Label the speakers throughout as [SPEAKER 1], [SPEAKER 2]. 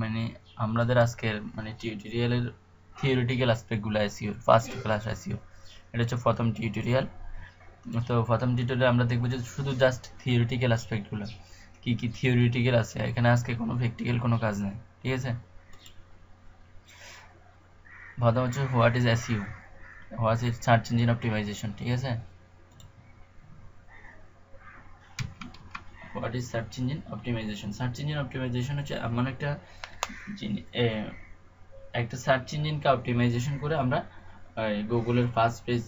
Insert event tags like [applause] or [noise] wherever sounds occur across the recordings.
[SPEAKER 1] মানে আমাদের আজকের মানে টিউটোরিয়ালের থিওরিটিক্যাল অ্যাসপেক্টগুলো এসিও ফার্স্ট ক্লাস এসিও এটা হচ্ছে প্রথম টিউটোরিয়াল তো প্রথম টিউটোরিয়ালে আমরা দেখব যে শুধু জাস্ট থিওরিটিক্যাল অ্যাসপেক্টগুলো কি কি থিওরিটিক্যাল আছে, এখানে আজকে কোনো প্র্যাকটিক্যাল কোনো কাজ নেই, ঠিক আছে? প্রথম হচ্ছে what is SEO what is search engine optimization ঠিক আছে? What is search engine optimization search engine optimization হচ্ছে এমন একটা একটা সার্চ ইঞ্জিনকে অপটিমাইজেশন করে আমরা গুগলের ফার্স্ট পেজ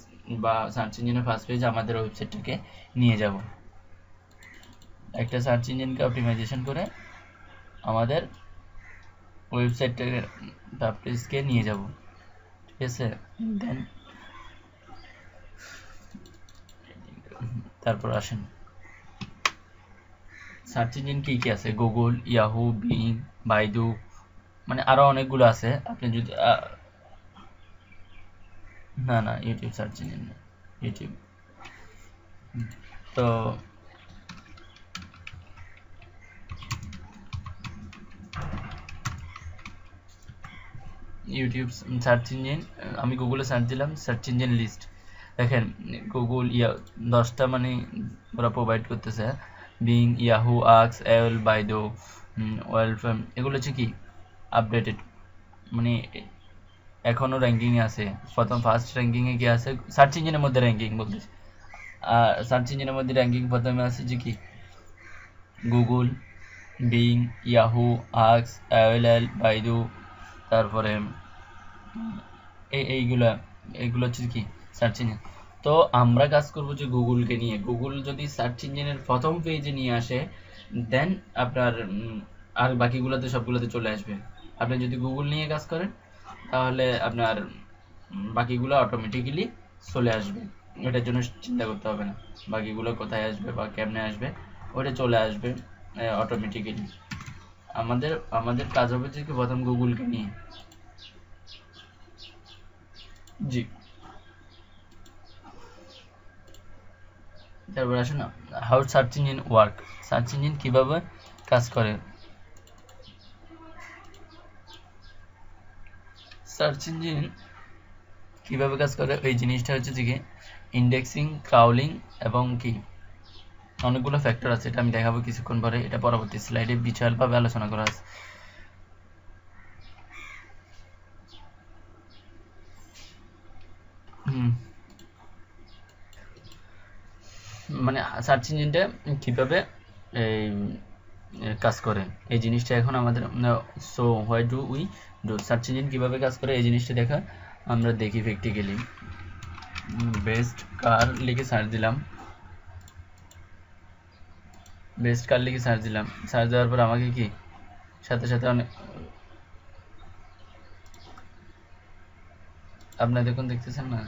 [SPEAKER 1] বা সার্চ ইঞ্জিনের ফার্স্ট পেজ আমাদের ওয়েবসাইটটাকে নিয়ে যাব। একটা সার্চ ইঞ্জিনকে অপটিমাইজেশন করে আমাদের ওয়েবসাইটটাকে পেজকে নিয়ে যাব। ঠিক আছে? দেন তারপর আসেন। সার্চ ইঞ্জিন কি কি আছে? গুগল ইয়াহু বিং বাইদু মানে আরও অনেকগুলো আছে। আপনি যদি না না ইউটিউব সার্চ ইঞ্জিন না ইউটিউব তো ইউটিউব সার্চ ইঞ্জিন আমি গুগলে সার্চ দিলাম সার্চ ইঞ্জিন লিস্ট দেখেন গুগল ইয়া দশটা মানে ওরা প্রোভাইড করতেছে। বিং ইয়াহু আক্স এল বাইদো ওয়েলফেম এগুলো হচ্ছে কি? আপডেটেড মানে এখনও র্যাঙ্কিংয়ে আছে। প্রথম ফার্স্ট র্যাঙ্কিংয়ে কি আছে? সার্চ ইঞ্জিনের মধ্যে র্যাঙ্কিং বলতেছি। আর সার্চ ইঞ্জিনের মধ্যে র্যাঙ্কিং প্রথমে আছে যে কি? গুগল বিং ইয়াহু আক্স এল এল বাইদু তারপরে এই এইগুলো এইগুলো হচ্ছে কি? সার্চ ইঞ্জিন তো আমরা কাজ করব যে গুগলকে নিয়ে। গুগল যদি সার্চ ইঞ্জিনের প্রথম পেজে নিয়ে আসে দেন আপনার আর বাকিগুলোতে সবগুলোতে চলে আসবে। আপনি যদি গুগল নিয়ে কাজ করেন, তাহলে আপনার বাকিগুলো অটোমেটিক্যালি চলে আসবে। ওটার জন্য চিন্তা করতে হবে না। বাকিগুলো কোথায় আসবে বা কেমনে আসবে, ওটা চলে আসবে অটোমেটিক্যালি আমাদের আমাদের কাজ হবে যে কি প্রথম গুগলকে নিয়ে। জি। তারপর আসুন how search engine work search engine কীভাবে কাজ করে? সার্চ ইঞ্জিন কীভাবে কাজ করে? এই জিনিসটা হচ্ছে যে ইন্ডেক্সিং ক্রাউলিং এবং কি? অনেকগুলো ফ্যাক্টর আছে, এটা আমি দেখাবো কিছুক্ষণ পরে। এটা পরবর্তী স্লাইডে বিশালভাবে আলোচনা করা আছে। মানে সার্চ ইঞ্জিনটা কীভাবে এই কাজ করে? এই জিনিসটা এখন আমাদের so why do we do search engine কীভাবে কাজ করে? এই জিনিসটা দেখা, আমরা দেখি প্র্যাকটিক্যালি বেস্ট কার লিখে সার্চ দিলাম। বেস্ট কার লিখে সার্চ দিলাম। সার্চ দেওয়ার পর আমাকে কি, সাথে সাথে অনেক, আপনার দেখুন, দেখতেছেন না?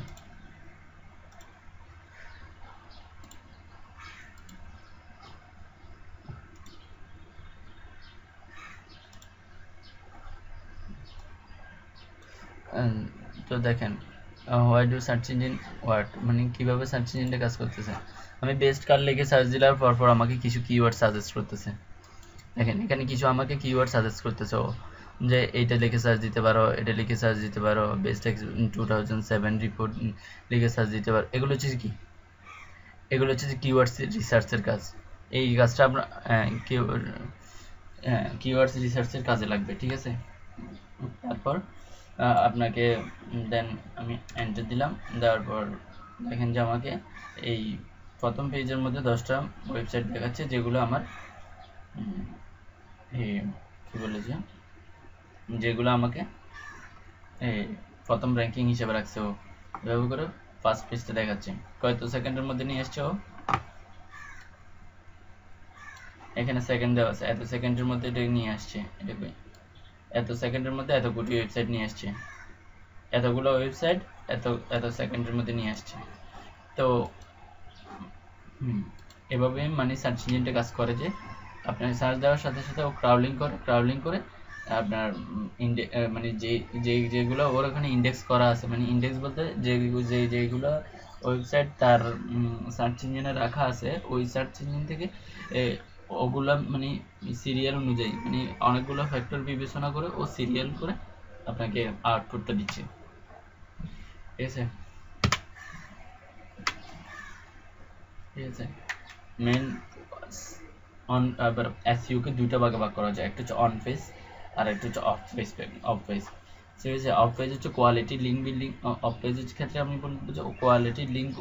[SPEAKER 1] তো দেখেন why do search engine work মানে কীভাবে সার্চ ইঞ্জিনটা কাজ করতেছে? আমি বেস্ট কার লিখে সার্চ দিলার পর পর আমাকে কিছু কিওয়ার্ড সাজেস্ট করতেছে। দেখেন, এখানে কিছু আমাকে কিওয়ার্ড সাজেস্ট করতেছে, ও, যে এইটা লিখে সার্চ দিতে পারো, এটা লিখে সার্চ দিতে পারো best X two thousand seven report লিখে সার্চ দিতে পারো। এগুলো হচ্ছে কি? এগুলো হচ্ছে কিওয়ার্ডস রিসার্চের কাজ। এই কাজটা আমরা কিওয়ার্ডস রিসার্চের কাজে লাগবে, ঠিক আছে? তারপর আপনাকে দেন আমি এন্টার দিলাম। দেওয়ার পর দেখেন যে আমাকে এই প্রথম পেজের মধ্যে দশটা ওয়েবসাইট দেখাচ্ছে, যেগুলো আমার কী বলেছে যেগুলো আমাকে এই প্রথম র্যাঙ্কিং হিসেবে রাখছে ও। এভাবে করে ফার্স্ট পেজটা দেখাচ্ছে। কয়েক সেকেন্ডের মধ্যে নিয়ে এসছে ও? এখানে সেকেন্ড দেওয়া আছে। এত সেকেন্ডের মধ্যে এটা নিয়ে আসছে, এটা এত সেকেন্ডের মধ্যে এত কোটি ওয়েবসাইট নিয়ে আসছে। এতগুলো ওয়েবসাইট এত এত সেকেন্ডের মধ্যে নিয়ে আসছে। তো এভাবে মানে সার্চ ইঞ্জিনটা কাজ করে যে, আপনার সার্চ দেওয়ার সাথে সাথে ও ক্রাউলিং করে ক্রাউলিং করে আপনার মানে যে যে, যেগুলো ওর ওখানে ইন্ডেক্স করা আছে মানে ইন্ডেক্স বলতে যে যে, যেগুলো ওয়েবসাইট তার সার্চ ইঞ্জিনে রাখা আছে, ওই সার্চ ইঞ্জিন থেকে ওগুলা মানে সিরিয়াল অনুযায়ী মানে অনেকগুলো ফ্যাক্টর বিবেচনা করে ও সিরিয়াল করে আপনাকে আউটপুটটা দিচ্ছে। ঠিক আছে? ঠিক আছে? মেন অন আবার এসইউ কে দুইটা ভাগে ভাগ করা যায়, একটা হচ্ছে অন ফেস আর একটা হচ্ছে অফ ফেস অফ ফেস ঠিক আছে? অফ পেজ হচ্ছে কোয়ালিটি লিঙ্ক বিল্ডিং অফ পেজের ক্ষেত্রে আপনি বলব যে কোয়ালিটি লিঙ্ক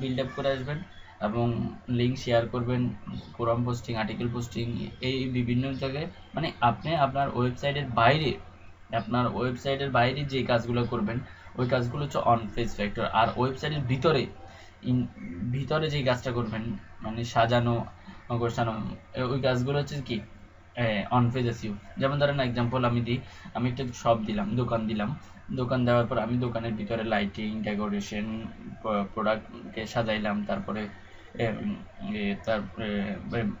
[SPEAKER 1] বিল্ড আপ করে আসবেন। এবং লিঙ্ক শেয়ার করবেন কোরাম পোস্টিং আর্টিকেল পোস্টিং এই বিভিন্ন জায়গায়। মানে আপনি আপনার ওয়েবসাইটের বাইরে, আপনার ওয়েবসাইটের বাইরে যে কাজগুলো করবেন, ওই কাজগুলো হচ্ছে অন পেজ ফ্যাক্টর আর ওয়েবসাইটের ভিতরে ভিতরে যে কাজটা করবেন মানে সাজানো, গোছানো ওই কাজগুলো হচ্ছে কি? অন পেজ এসইউ যেমন ধরেন এক্সাম্পল আমি দিই, আমি একটা শপ দিলাম, দোকান দিলাম। দোকান দেওয়ার পর আমি দোকানের ভিতরে লাইটিং ডেকোরেশন প্রোডাক্টকে সাজাইলাম, তারপরে তারপরে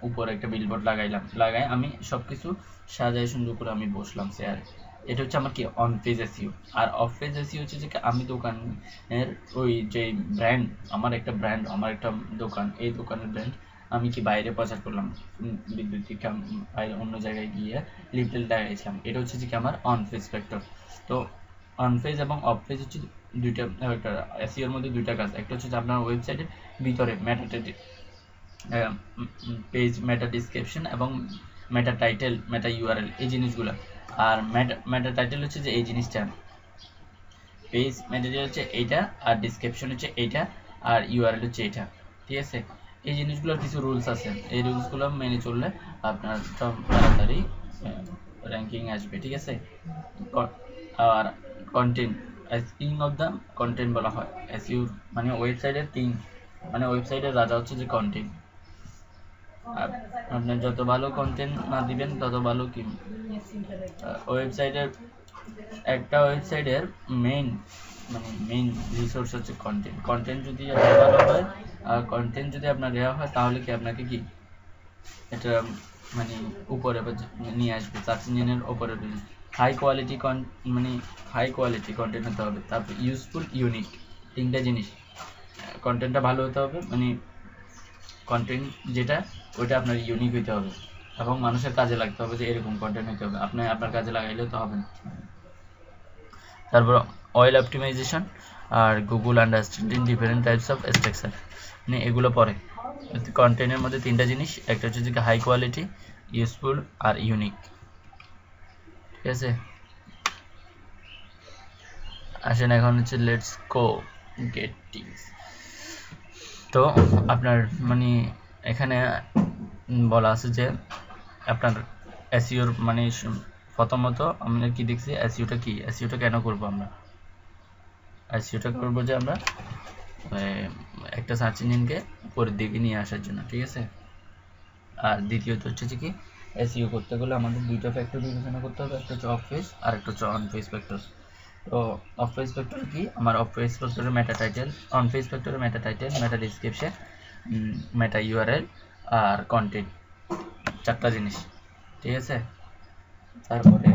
[SPEAKER 1] উপরে একটা বিলবোর্ড লাগাইলাম। লাগাই আমি সব কিছু সাজাই সুন্দর করে আমি বসলাম চেয়ারে এটা হচ্ছে আমার কি অন পেজ এসিও আর অফ পেজ এসিও হচ্ছে যে আমি দোকানের ওই যে ব্র্যান্ড আমার একটা ব্র্যান্ড আমার একটা দোকান, এই দোকানের ব্র্যান্ড আমি কি বাইরে প্রচার করলাম। বিদ্যুতিক বাইরে অন্য জায়গায় গিয়ে লিফলেট লাগাইছিলাম। এটা হচ্ছে যে কি, আমার অন ফেজ ফ্যাক্টর তো অন ফেজ এবং অফ ফেজ হচ্ছে দুইটা এসিওর মধ্যে দুইটা কাজ। একটা হচ্ছে যে আপনার ওয়েবসাইটের ভিতরে মেটা পেজ মেটা ডিসক্রিপশন এবং মেটা টাইটেল মেটা ইউআরএল এই জিনিসগুলো। আর মেটা মেটা টাইটেল হচ্ছে যে এই জিনিসটা। পেজ মেটেরিয়াল হচ্ছে এইটা, আর ডিসক্রিপশন হচ্ছে এইটা, আর ইউআরএল হচ্ছে এইটা। ঠিক আছে? এই জিনিসগুলোর কিছু রুলস আছে। এই রুলসগুলো মেনে চললে আপনার সব তাড়াতাড়ি র্যাঙ্কিং আসবে। ঠিক আছে? আর content king of the content বলা হয়। এসইউ মানে ওয়েবসাইটের কিং মানে ওয়েবসাইটের রাজা হচ্ছে যে কন্টেন্ট আপনি যত ভালো কন্টেন্ট না দিবেন, তত ভালো কি ওয়েবসাইটের একটা ওয়েবসাইটের মেইন মানে মেইন রিসোর্স হচ্ছে কন্টেন্ট কন্টেন্ট যদি ভালো হয়, আর কন্টেন্ট যদি আপনার দেওয়া হয়, তাহলে কি আপনাকে কি? এটা মানে উপরে নিয়ে আসবে সার্চ ইঞ্জিনের উপরে হাই কোয়ালিটি কন মানে হাই কোয়ালিটি কন্টেন্ট হতে হবে। তারপর ইউজফুল ইউনিক তিনটা জিনিস কন্টেন্টটা ভালো হতে হবে মানে কন্টেন্ট যেটা, ওইটা আপনার ইউনিক হইতে হবে এবং মানুষের কাজে লাগতে হবে যে এরকম কন্টেন্ট হইতে হবে। আপনি আপনার কাজে লাগাইলেও তো হবে না। তারপর oil optimisation R Google understanding different types of structure মানে এগুলো পরে। কন্টেন্টের মধ্যে তিনটা জিনিস, একটা হচ্ছে যে হাই কোয়ালিটি ইউজফুল আর ইউনিক আছে। আসেন, এখন হচ্ছে লেটস তো আপনার মানে এখানে বলা আছে যে আপনার এসিওর মানে প্রথমত আমরা কি দেখছি এসিওটা কি? এসিওটা কেন করব আমরা? এসিওটা করব যে আমরা একটা সার্চ ইঞ্জিনকে উপরের দিকে নিয়ে আসার জন্য, ঠিক আছে? আর দ্বিতীয়ত হচ্ছে যে কি এসইও করতে গেলে আমাদের দুইটা ফ্যাক্টর বিবেচনা করতে হবে, একটা হচ্ছে অফ ফেস আর একটা হচ্ছে অন ফেস ফ্যাক্টর তো অফ ফেস ফ্যাক্টর কি? আমার অফ ফেস ফ্যাক্টরের মেটা টাইটেল অন ফেস ফ্যাক্টরের meta title meta description meta URL আর কন্টেন্ট চারটা জিনিস। ঠিক আছে? তারপরে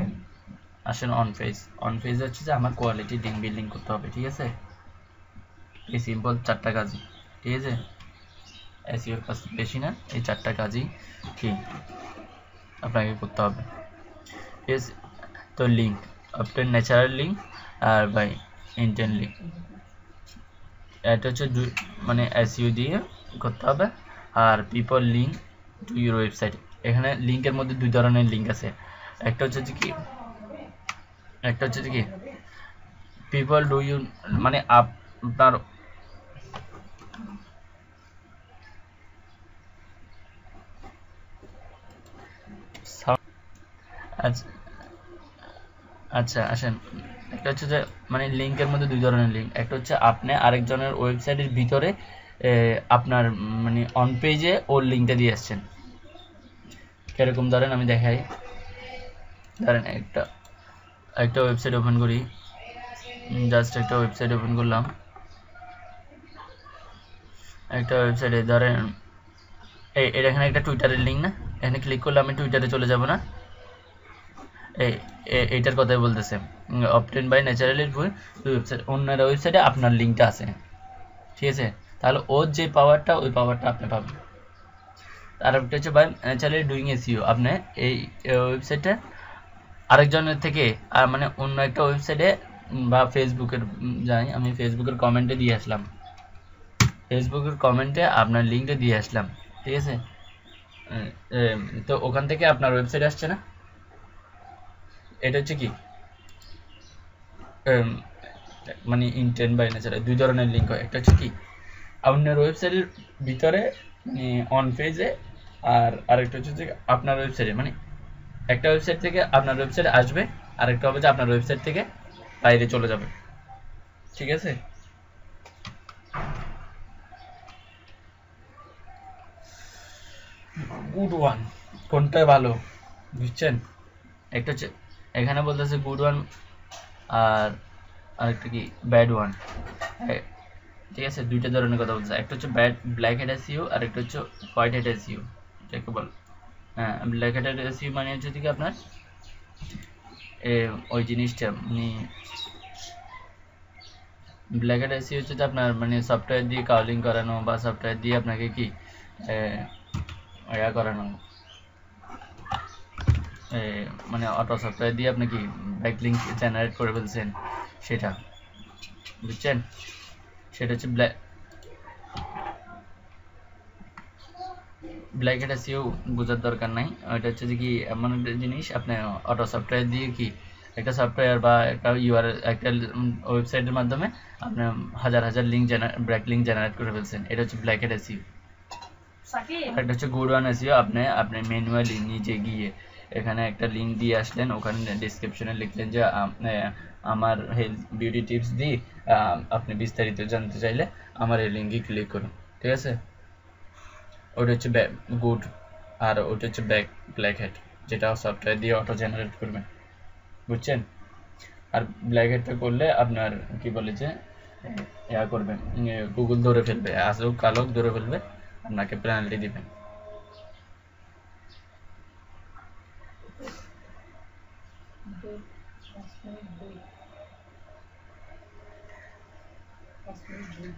[SPEAKER 1] আসেন অন ফেস অন ফেস হচ্ছে যে আমার কোয়ালিটি লিঙ্ক বিল্ডিং করতে হবে, ঠিক আছে? এই সিম্পল চারটা কাজই, ঠিক আছে? এসিওর কাজ বেশি না, এই চারটা কাজই কি আপনাকে করতে হবে। ঠিক আছে তো লিঙ্ক অপটেন ন্যাচারাল লিঙ্ক আর বাই ইন্টেন লিঙ্ক এটা হচ্ছে মানে এসইউ দিয়ে করতে হবে। আর people link to your website এখানে লিঙ্কের মধ্যে দুই ধরনের লিঙ্ক আছে। একটা হচ্ছে যে কি, একটা হচ্ছে যে কি পিপল ডু ইউ মানে আপনার আচ্ছা আচ্ছা আসেন। একটা হচ্ছে যে মানে লিঙ্কের মধ্যে দুই ধরনের লিঙ্ক। একটা হচ্ছে আপনি আরেকজনের ওয়েবসাইটের ভিতরে আপনার মানে অন পেজে ওর লিঙ্কটা দিয়ে আসছেন। কীরকম ধরেন আমি দেখাই। ধরেন একটা একটা ওয়েবসাইট ওপেন করি। জাস্ট একটা ওয়েবসাইট ওপেন করলাম। একটা ওয়েবসাইটে ধরেন এই এখানে একটা টুইটারের লিঙ্ক না? এখানে ক্লিক করলে আমি টুইটারে চলে যাব না? এইটার কথাই বলতেছে। অপটেন বাই ন্যাচারালি ওয়েবসাইট অন্যের ওয়েবসাইটে আপনার লিঙ্কটা আছে। ঠিক আছে? তাহলে ওর যে পাওয়ারটা ওই পাওয়ারটা আপনি পাবেন। আর একটা হচ্ছে বাই ন্যাচারালি ডুইং এসিও আপনি এই ওয়েবসাইটে আরেকজনের থেকে, আর মানে অন্য একটা ওয়েবসাইটে বা ফেসবুকের যাই, আমি ফেসবুকের কমেন্টে দিয়ে আসলাম। ফেসবুকের কমেন্টে আপনার লিঙ্কটা দিয়ে আসলাম। ঠিক আছে? তো ওখান থেকে আপনার ওয়েবসাইট আসছে না? এটা হচ্ছে কি? মানে ইন্টেন্ট বা নেচার দুই ধরনের লিঙ্ক হয়। একটা হচ্ছে কি, আপনার ওয়েবসাইটের ভিতরে মানে অন পেজে আর আরেকটা হচ্ছে যে আপনার ওয়েবসাইটে মানে একটা ওয়েবসাইট থেকে আপনার ওয়েবসাইটে আসবে, আরেকটা হবে যে আপনার ওয়েবসাইট থেকে বাইরে চলে যাবে। ঠিক আছে? গুড ওয়ান কোনটা ভালো, বুঝছেন? একটা হচ্ছে এখানে বলতেছে গুড ওয়ান আর আরেকটা কি ব্যাড ওয়ান ঠিক আছে, দুইটা ধরনের কথা বলছে একটা হচ্ছে ব্যাড ব্ল্যাক হেড এসিও আর একটা হচ্ছে হোয়াইট হেড এসিও এটাকে বল হ্যাঁ ব্ল্যাক হেড এসিও মানে হচ্ছে কি আপনার? ওই জিনিসটা মানে ব্ল্যাক হেড এসিও হচ্ছে আপনার মানে সফটওয়্যার দিয়ে কাউলিং করানো বা সফটওয়্যার দিয়ে আপনাকে কি ইয়া করানো। মানে অটো সফটওয়্যার দিয়ে আপনি কি ব্যাকলিংক জেনারেট করে ফেলছেন সেটা? বুঝছেন? সেটা হচ্ছে ব্ল্যাক ব্ল্যাক হেড এসিও বোঝার দরকার নাই। ওইটা হচ্ছে যে কি এমন একটা জিনিস আপনি অটো সফটওয়্যার দিয়ে কি একটা সফটওয়্যার বা একটা ইউআর একটা ওয়েবসাইটের মাধ্যমে আপনি হাজার হাজার লিঙ্ক ব্র্যাক লিঙ্ক জেনারেট করে ফেলছেন। এটা হচ্ছে ব্ল্যাক হেড এসিও একটা হচ্ছে গুড ওয়ান এসিও আপনি আপনি ম্যানুয়ালি নিজে গিয়ে এখানে একটা লিঙ্ক দিয়ে আসলেন, ওখানে ডিসক্রিপশনে লিখলেন যে আমার হেলথ বিউটি টিপস দিয়ে আপনি বিস্তারিত জানতে চাইলে আমার এই লিঙ্কে ক্লিক করুন, ঠিক আছে? ওটা হচ্ছে গুড আর ওটা হচ্ছে ব্যাক ব্ল্যাক হেড যেটা সফটওয়্যার দিয়ে অটো জেনারেট করবেন, বুঝছেন? আর ব্ল্যাক হেডটা করলে আপনার কি বলে যে, ইয়া করবেন গুগল ধরে ফেলবে আসুক কালক ধরে ফেলবে, আপনাকে পেনাল্টি দিবেন।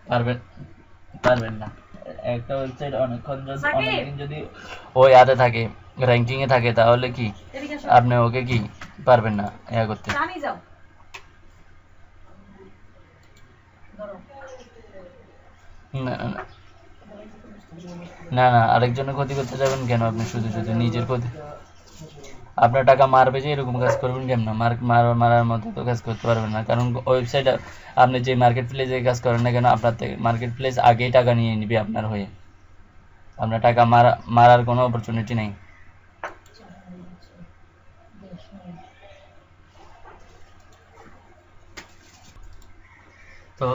[SPEAKER 1] পারবেন পারবেন না। একটা ওয়েবসাইট অনেকক্ষণ অনেকদিন যদি ওই আতে থাকে র্যাঙ্কিং এ থাকে তাহলে কি? আপনি ওকে কি? পারবেন না ইয়া করতে। না না আরেকজনের ক্ষতি করতে যাবেন কেন আপনি শুধু শুধু নিজের ক্ষতি? আপনার টাকা মারবে যে এরকম কাজ করবেন কেমন? মার মারার মতো তো কাজ করতে পারবেন না। কারণ ওয়েবসাইট আপনি যে মার্কেট প্লেসে কাজ করেন না কেন, আপনার মার্কেট প্লেস আগেই টাকা নিয়ে নিবে আপনার হয়ে। আপনার টাকা মারা মারার কোনো অপরচুনিটি নেই। তো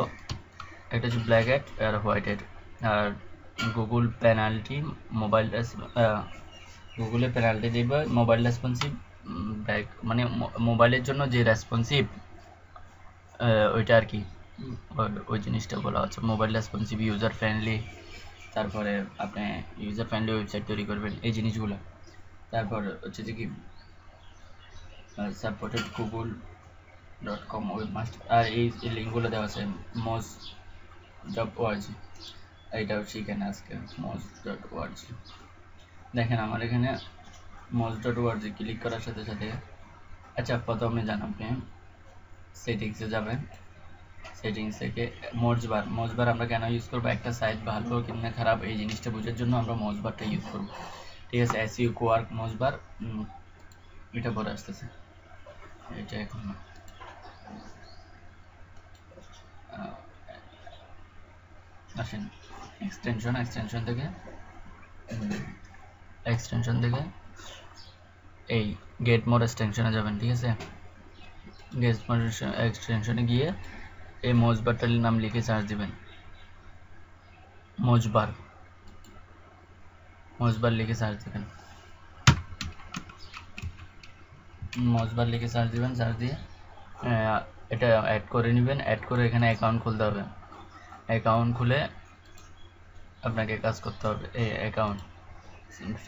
[SPEAKER 1] এটা হচ্ছে ব্ল্যাক হেড আর হোয়াইট আর গুগল পেনাল্টি মোবাইল গুগলে পেনাল্টি দেবে মোবাইল রেসপন্সিভ ব্যাক মানে মোবাইলের জন্য যে রেসপন্সিভ ওইটা আর কি ওই জিনিসটা বলা হচ্ছে। মোবাইল রেসপন্সিভ ইউজার ফ্রেন্ডলি তারপরে আপনি ইউজার ফ্রেন্ডলি ওয়েবসাইট তৈরি করবেন, এই জিনিসগুলো। তারপর হচ্ছে যে কি supported Google dot com webmaster আর এই লিঙ্কগুলো দেওয়া আছে মজ ডট ওআরজি এইটা হচ্ছে এখানে আজকে মজ ডট ওআরজি দেখেন আমার এখানে মজ ডট ওআরজি ক্লিক করার সাথে সাথে আচ্ছা প্রথমে যান আপনি সেটিংসে যাবেন। সেটিংস থেকে মোজবার মোজবার আমরা কেন ইউজ করব? একটা সাইট ভালো কিনা খারাপ, এই জিনিসটা বোঝার জন্য আমরা মোজবারটা ইউজ করব। ঠিক আছে এস ইউ কোয়ার্ক মোজবার এটা পরে আসতেছে। এটা এখন না। আসেন। এক্সটেনশন এক্সটেনশন থেকে এক্সটেনশন থেকে এই গেট মোড এক্সটেনশনে যাবেন ঠিক আছে গেট মোড এক্সটেনশনে গিয়ে এই মোজবারটার নাম লিখে সার্চ দিবেন মোজবার মোজবার লিখে সার্চ দিবেন মোজবার লিখে সার্চ দিবেন সার্চ দিয়ে এটা অ্যাড করে নেবেন অ্যাড করে এখানে অ্যাকাউন্ট খুলতে হবে অ্যাকাউন্ট খুলে আপনাকে কাজ করতে হবে এই অ্যাকাউন্ট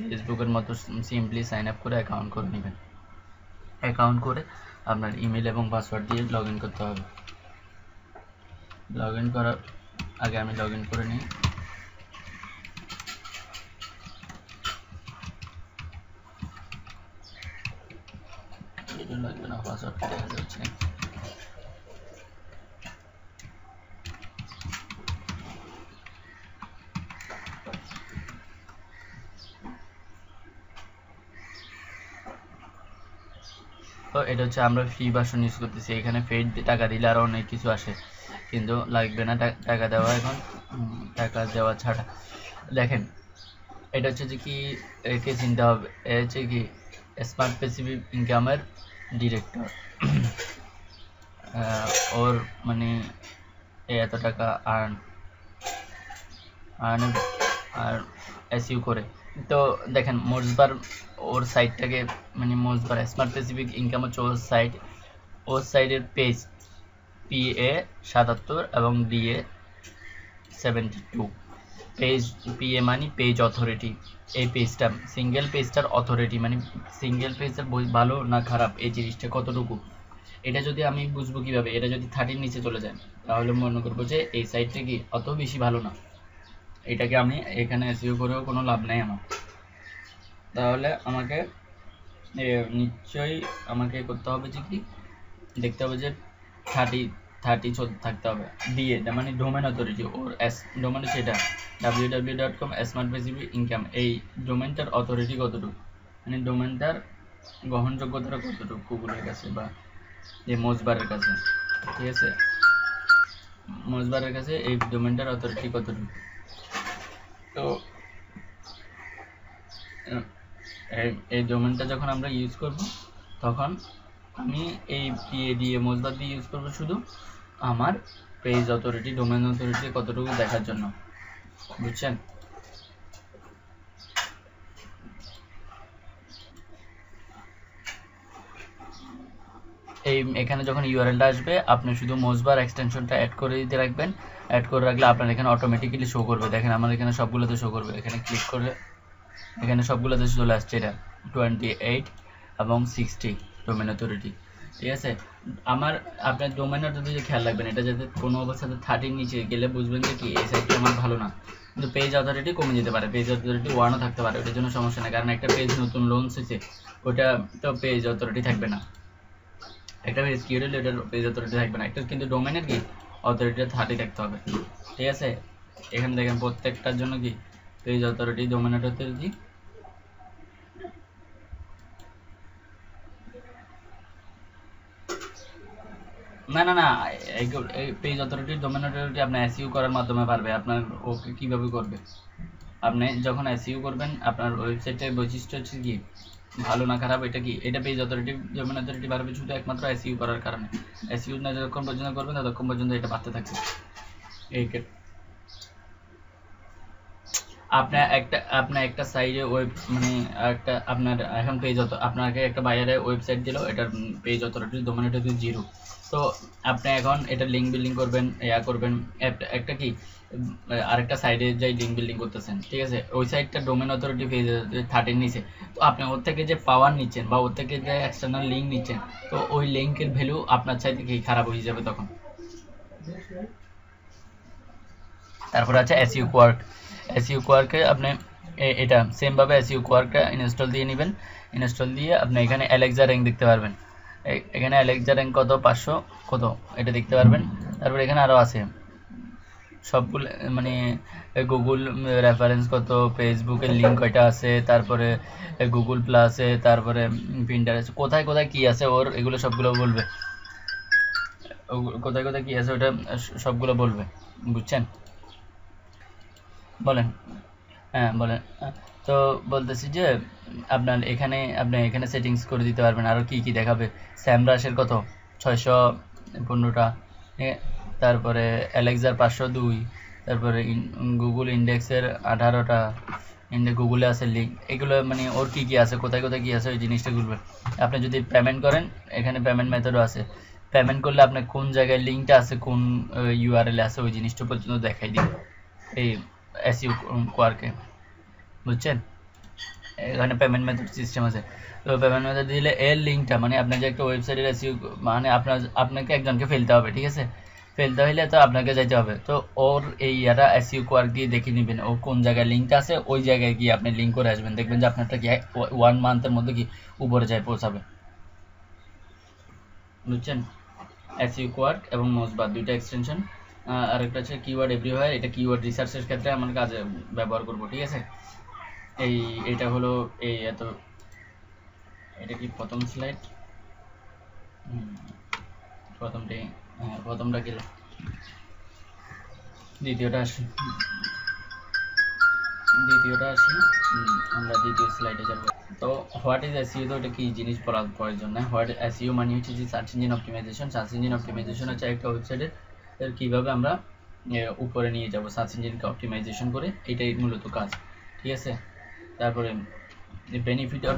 [SPEAKER 1] ফেসবুকের মতো সিম্পলি সাইন আপ করে অ্যাকাউন্ট করে নেবেন। অ্যাকাউন্ট করে আপনার ইমেল এবং পাসওয়ার্ড দিয়ে লগ করতে হবে। লগ করার আগে আমি লগ করে নিই। লাগবে না পাসওয়ার্ড এটা হচ্ছে আমরা ফ্রি ভার্সন ইউজ করতেছি। এখানে পেড টাকা দিলে আরও অনেক কিছু আসে। কিন্তু লাগবে না টাকা দেওয়া এখন। টাকা দেওয়া ছাড়া। দেখেন, এটা হচ্ছে যে কি, একে চিনতে হবে। এ হচ্ছে কি স্মার্ট পেসিফিক ইনকামের ডিরেক্টর ওর মানে এত টাকা আর্ন আর্ন আর এসইউ করে। তো দেখেন মোজবার ওর সাইটটাকে মানে মোজবার স্মার্ট পেসিফিক ইনকাম হচ্ছে ওর সাইট ওর সাইডের পেজ পি এ সাতাত্তর এবং D A seventy two page P A মানে পেজ অথরিটি এই পেজটা সিঙ্গেল পেজটার অথরিটি মানে সিঙ্গেল পেজটার বই ভালো না খারাপ, এই জিনিসটা কতটুকু? এটা যদি আমি বুঝব কীভাবে? এটা যদি থার্টির নিচে চলে যায়, তাহলে মনে করব যে এই সাইটটা কি অত বেশি ভালো না। এটাকে আমি এখানে এসিও করেও কোনো লাভ নেই আমার। তাহলে আমাকে নিশ্চয়ই আমাকে করতে হবে যে কি? দেখতে হবে যে থার্টি থার্টি থাকতে হবে। ডিএ মানে ডোমেন অথরিটি ওর এস ডোমেন সেটা W W dot com smart passive income এই ডোমেনটার অথরিটি কতটুকু? মানে ডোমেনটার গ্রহণযোগ্যতাটা কতটুকু গুগলের কাছে বা যে মোজবারের কাছে? ঠিক আছে? মোজবারের কাছে এই ডোমেনটার অথরিটি কতটুকু? তো এই ডোমেনটা যখন আমরা ইউজ করব, তখন আমি এই পিএডিএ মোজবার দিয়ে ইউজ করব শুধু আমার পেজ অথরিটি ডোমেন অথরিটি কতটুকু দেখার জন্য। বুঝছেন? এই, এখানে যখন ইউআরএলটা আসবে, আপনি শুধু মোজবার এক্সটেনশনটা অ্যাড করে দিতে রাখবেন। অ্যাড করে রাখলে আপনার এখানে অটোমেটিক্যালি শো করবে। দেখেন আমার এখানে সবগুলোতে শো করবে। এখানে ক্লিক করলে এখানে সবগুলোতে চলে আসছে এটা টোয়েন্টি এইট এবং সিক্সটি ডোমেন অথরিটি ঠিক আছে? আমার, আপনার ডোমেনের যদি খেয়াল রাখবেন, এটা যাতে কোনো অবস্থাতে থার্টির নিচে গেলে বুঝবেন যে কি, এই সাইটটা আমার ভালো না। কিন্তু পেজ অথরিটি কমে যেতে পারে পেজ অথরিটি ওয়ানও থাকতে পারে, ওটার জন্য সমস্যা নেই, কারণ একটা পেজ নতুন লোনস হয়েছে, ওটা তো পেজ অথরিটি থাকবে না। একটা পেজ কি হলে ওটার পেজ অথরিটি থাকবে না, একটা কিন্তু ডোমেনের কি অথরিটি থার্টি থাকতে হবে, ঠিক আছে? এখানে দেখেন প্রত্যেকটার জন্য কি পেজ অথরিটি ডোমেন অথরিটি না না না পেজ অথরিটি ডোমেন অথরিটি আপনি এসইউ করার মাধ্যমে পারবে, আপনার ওকে কীভাবে করবে? আপনি যখন এসইউ করবেন, আপনার ওয়েবসাইটের বৈশিষ্ট্য হচ্ছে কি? ভালো না খারাপ, এটা কি? এটা পেজ অথরিটি ডোমেন অথরিটি বাড়বে শুধু একমাত্র এসইউ করার কারণে। এসইউ না যতক্ষণ পর্যন্ত করবেন ততক্ষণ পর্যন্ত এটা বাড়তে থাকবে। এই আপনার একটা আপনার একটা সাইডে ওয়েব মানে একটা আপনার, এখন পেজ অত, আপনাকে একটা বাইরে ওয়েবসাইট দিল, এটার page authority domain authority zero তো আপনি এখন এটা লিঙ্ক বিল্ডিং করবেন, ইয়া করবেন, একটা কি, আরেকটা সাইডে যাই লিঙ্ক বিল্ডিং করতেছেন, ঠিক আছে? ওই সাইডটা ডোমেন অথরিটি পেজ থার্টির নিচে তো আপনি ওর থেকে যে পাওয়ার নিচ্ছেন বা ওর থেকে যে এক্সটার্নাল লিঙ্ক নিচ্ছেন, তো ওই লিঙ্কের ভ্যালু আপনার চাইতে কি খারাপ হয়ে যাবে তখন? তারপর আছে এসইউ কোয়ার্ক এসইউ কোয়ার্কে আপনি এটা সেমভাবে এসইউ কোয়ার্কটা ইনস্টল দিয়ে নেবেন। ইনস্টল দিয়ে আপনি এখানে অ্যালেক্সা র্যাঙ্ক দেখতে পারবেন। এখানে অ্যালেক্সা র্যাঙ্ক কত? পাঁচশো কত? এটা দেখতে পারবেন। তারপর এখানে আরও আছে। সবগুলো মানে গুগল রেফারেন্স কত? ফেসবুকের লিঙ্ক কয়টা আছে? তারপরে গুগল প্লাসে তারপরে প্রিন্টারেস্ট কোথায় কোথায় কি আছে ওর? এগুলো সবগুলো বলবে। কোথায় কোথায় কি আছে ওটা? সবগুলো বলবে। বুঝছেন? বলেন। হ্যাঁ বলেন। তো বলতেছি যে, আপনার এখানে, আপনি এখানে সেটিংস করে দিতে পারবেন। আরও কি কি দেখাবে? স্যামরাসের কত? ছয়শো পনেরোটা। তারপরে অ্যালেক্সার পাঁচশো দুই। তারপরে গুগল ইন্ডেক্সের আঠারোটা। গুগলে আছে লিঙ্ক এগুলো মানে ওর কী কী আছে? কোথায় কোথায় কী আছে? ওই জিনিসটা গুলবে আপনি যদি পেমেন্ট করেন, এখানে পেমেন্ট মেথডও আছে। পেমেন্ট করলে আপনার কোন জায়গায় লিঙ্কটা আছে, কোন ইউআরএল আছে, ওই জিনিসটা পর্যন্ত দেখাই দিবে এই এসইউ কোয়ার্কে বুঝছেন এখানে পেমেন্ট মেথড সিস্টেম আছে তো পেমেন্ট মেথড দিলে এর লিঙ্কটা মানে আপনার যে একটা ওয়েবসাইটের এসইউ মানে আপনার আপনাকে একজনকে ফেলতে হবে ঠিক আছে ফেলতে হইলে তো আপনাকে যাইতে হবে তো ওর এই ইয়াটা এসইউ কোয়ার্ক দিয়ে দেখে নেবেন ও কোন জায়গায় লিঙ্কটা আছে ওই জায়গায় গিয়ে আপনি লিঙ্ক করে আসবেন দেখবেন যে আপনারটা কি ওয়ান মান্থের মধ্যে কি উপরে যায় পৌঁছাবে বুঝছেন এসইউ কোয়ার্ক এবং মোজবার দুইটা এক্সটেনশন আরেকটা হচ্ছে কিওয়ার্ড এভরিওয়ার এটা কিওয়ার্ড রিসার্চের ক্ষেত্রে আমার কাজে ব্যবহার করব, ঠিক আছে? এই, এটা হলো, এই এত, এটা কি প্রথম স্লাইড প্রথমটি হ্যাঁ প্রথমটা গেল দ্বিতীয়টা আসি দ্বিতীয়টা আসি আমরা দ্বিতীয় স্লাইডে যাব। তো হোয়াট ইজ এসইও তো এটা কি জিনিস বলার প্রয়োজন না? হোয়াট এসইও মানে হচ্ছে যে search engine optimization search engine optimization হচ্ছে একটা ওয়েবসাইটের কীভাবে আমরা উপরে নিয়ে যাব সার্চ ইঞ্জিনকে অপটিমাইজেশন করে, এটাই মূলত কাজ, ঠিক আছে? তারপরে benefit of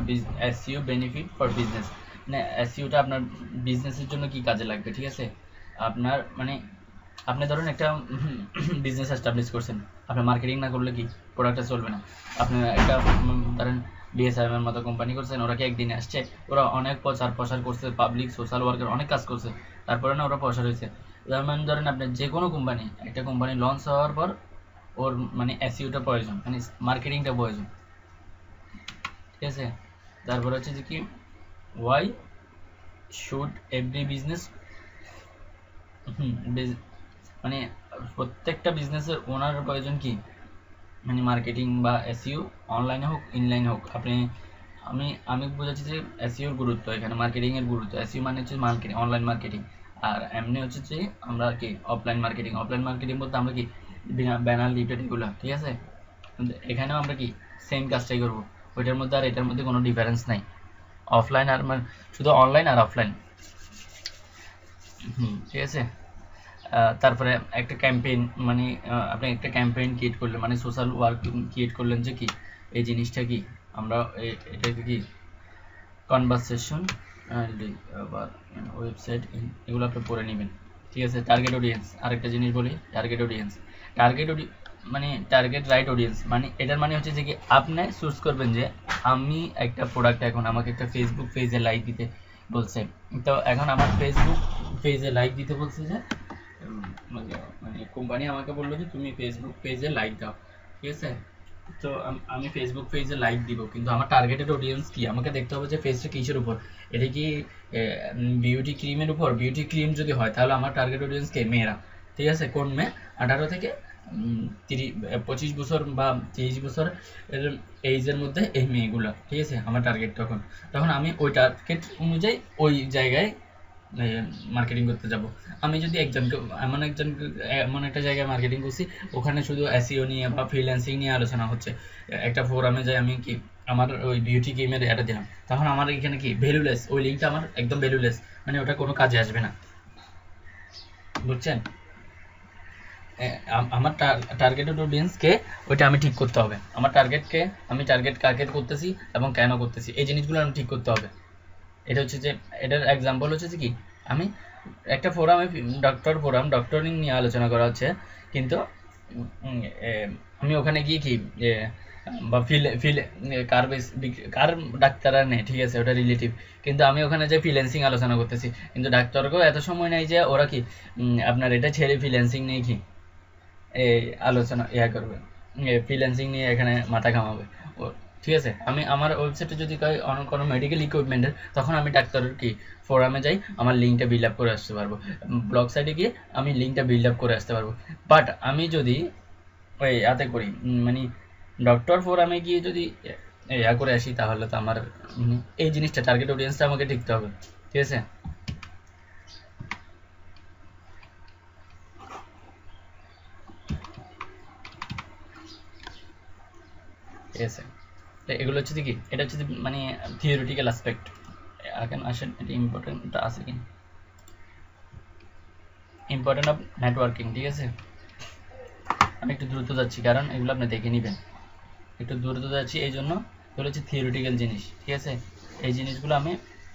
[SPEAKER 1] SEO benefit for business মানে এসইওটা আপনার বিজনেসের জন্য কি কাজে লাগবে, ঠিক আছে? আপনার মানে আপনি ধরুন একটা [coughs] বিজনেস এস্টাবলিশ করছেন, আপনার মার্কেটিং না করলে কি প্রোডাক্টটা চলবে না? আপনি একটা ধরেন ডিএসআইএম এর মতো কোম্পানি করছেন, ওরা কি একদিনে আসছে? ওরা অনেক প্রচার প্রসার করছে পাবলিক সোশ্যাল ওয়ার্কার অনেক কাজ করছে, তারপরে না ওরা প্রসার হয়েছে। যেমন ধরেন আপনি যে কোনো কোম্পানি একটা কোম্পানি লঞ্চ হওয়ার পর ওর মানে এসইউটা প্রয়োজন মানে মার্কেটিংটা প্রয়োজন। ঠিক আছে? তারপর হচ্ছে যে কি ওয়াই শুড এভরি বিজনেস মানে প্রত্যেকটা বিজনেসের ওনার প্রয়োজন কি? মানে মার্কেটিং বা এসইউ অনলাইনে হোক ইনলাইনে হোক। আপনি, আমি আমি বোঝাচ্ছি যে এসইউর গুরুত্ব এখানে মার্কেটিংয়ের গুরুত্ব। এসইউ মানে হচ্ছে মার্কেটিং অনলাইন মার্কেটিং আর এমনি হচ্ছে যে আমরা কি অফলাইন মার্কেটিং অফলাইন মার্কেটিং বলতে আমরা কি ব্যানার লিফলেট এগুলো, ঠিক আছে? এখানেও আমরা কি সেম কাজটাই করব। ওইটার মধ্যে আর এটার মধ্যে কোনো ডিফারেন্স নাই। অফলাইন আর মানে শুধু অনলাইন আর অফলাইন হুম, ঠিক আছে? তারপরে একটা ক্যাম্পেইন মানে আপনি একটা ক্যাম্পেইন ক্রিয়েট করলেন মানে সোশ্যাল ওয়ার্ক ক্রিয়েট করলেন যে কি? এই জিনিসটা কি? আমরা এটাকে কি? কনভারসেশন আবার ওয়েবসাইট এগুলো আপনি পড়ে নেবেন। ঠিক আছে? টার্গেট অডিয়েন্স আরেকটা জিনিস বলি টার্গেট অডিয়েন্স টার্গেট মানে টার্গেট রাইট অডিয়েন্স মানে এটার মানে হচ্ছে যে কি, আপনি চুজ করবেন যে, আমি একটা প্রোডাক্ট এখন আমাকে একটা ফেসবুক পেজে লাইক দিতে বলছে। তো এখন আমার ফেসবুক পেজে লাইক দিতে বলছে যে মানে কোম্পানি আমাকে বলল যে, তুমি ফেসবুক পেজে লাইক দাও। ঠিক আছে? তো আমি ফেসবুক পেজে লাইক দিব, কিন্তু আমার টার্গেটেড অডিয়েন্স কি? আমাকে দেখতে হবে যে ফেসটা কিসের উপর? এটা কি বিউটি ক্রিমের উপর? বিউটি ক্রিম যদি হয়, তাহলে আমার টার্গেট অডিয়েন্স কে? মেয়েরা। ঠিক আছে? কোন মেয়ে? আঠারো থেকে তিরিশ পঁচিশ বছর বা তিরিশ বছর এইজের মধ্যে এই মেয়েগুলো। ঠিক আছে? আমার টার্গেট তখন। তখন আমি ওই টার্গেট অনুযায়ী ওই জায়গায় মার্কেটিং করতে যাব। আমি যদি একজনকে, এমন একজন, এমন একটা জায়গায় মার্কেটিং করছি, ওখানে শুধু এসিও নিয়ে বা ফ্রিল্যান্সিং নিয়ে আলোচনা হচ্ছে। একটা ফোরামে যাই আমি কি, আমার ওই বিউটি গেমের এটা দিলাম। তখন আমার এখানে কি ভ্যালুলেস ওই লিঙ্কটা আমার একদম ভ্যালুলেস মানে ওটা কোনো কাজে আসবে না। বুঝছেন? আমার টার্গেটেড অডিয়েন্সকে ওইটা আমি ঠিক করতে হবে। আমার টার্গেটকে আমি টার্গেট কাকে করতেছি এবং কেন করতেছি, এই জিনিসগুলো আমি ঠিক করতে হবে। এটা হচ্ছে যে, এটার এক্সাম্পল হচ্ছে যে কি, আমি একটা ফোরামে ডক্টর ফোরাম ডক্টরিং নিয়ে আলোচনা করা হচ্ছে, কিন্তু আমি ওখানে গিয়ে কি বা ফিল ফিল কার কার ডাক্তার আর নেই, ঠিক আছে, ওটা রিলেটিভ কিন্তু আমি ওখানে যে ফ্রিল্যান্সিং আলোচনা করতেছি, কিন্তু ডাক্তারকেও এত সময় নেই যে ওরা কি আপনার এটা ছেড়ে ফ্রিল্যান্সিং নিয়ে কি এই আলোচনা, ইয়া করবে ফ্রিল্যান্সিং নিয়ে এখানে মাথা ঘামাবে ঠিক আছে? আমি আমার ওয়েবসাইটে যদি কোনো মেডিকেল ইকুইপমেন্টের তখন আমি ডাক্তারের কি ফোরামে যাই, আমার লিঙ্কটা বিল্ড আপ করে আসতে পারব। ব্লগ সাইটে গিয়ে আমি লিঙ্কটা বিল্ড আপ করে আসতে পারব। বাট আমি যদি ওই ইয়াতে করি মানে ডক্টর ফোরামে গিয়ে যদি ইয়া করে আসি, তাহলে তো আমার এই জিনিসটা টার্গেট অডিয়েন্সটা আমাকে ঠিকতে হবে। ঠিক আছে? ঠিক আছে। এগুলো হচ্ছে কি? এটা হচ্ছে মানে থিওরিটিক্যাল অ্যাসপেক্ট এখন আসেন, এটা ইম্পর্টেন্ট আছে কি? ইম্পর্টেন্ট অফ নেটওয়ার্কিং ঠিক আছে? আমি একটু দ্রুত যাচ্ছি, কারণ এগুলো আপনি দেখে নেবেন। একটু দ্রুত যাচ্ছি, এই জন্য এগুলো হচ্ছে থিওরিটিক্যাল জিনিস, ঠিক আছে? এই জিনিসগুলো আমি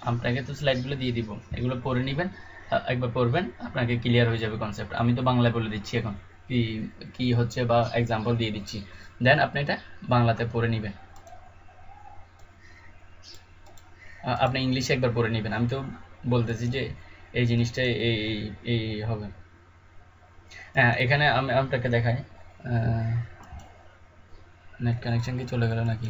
[SPEAKER 1] আপনাকে তো স্লাইডগুলো দিয়ে দিব। এগুলো পড়ে নেবেন একবার পড়বেন, আপনাকে ক্লিয়ার হয়ে যাবে কনসেপ্ট আমি তো বাংলায় বলে দিচ্ছি এখন, কি কি হচ্ছে বা এক্সাম্পল দিয়ে দিচ্ছি। দেন আপনি এটা বাংলাতে পড়ে নেবেন। আপনি ইংলিশে একবার পড়ে নেবেন। আমি তো বলতেছি যে এই জিনিসটা এই হবে। হ্যাঁ এখানে আমি আপনাকে দেখাই। নেট কানেকশন কি চলে গেল নাকি?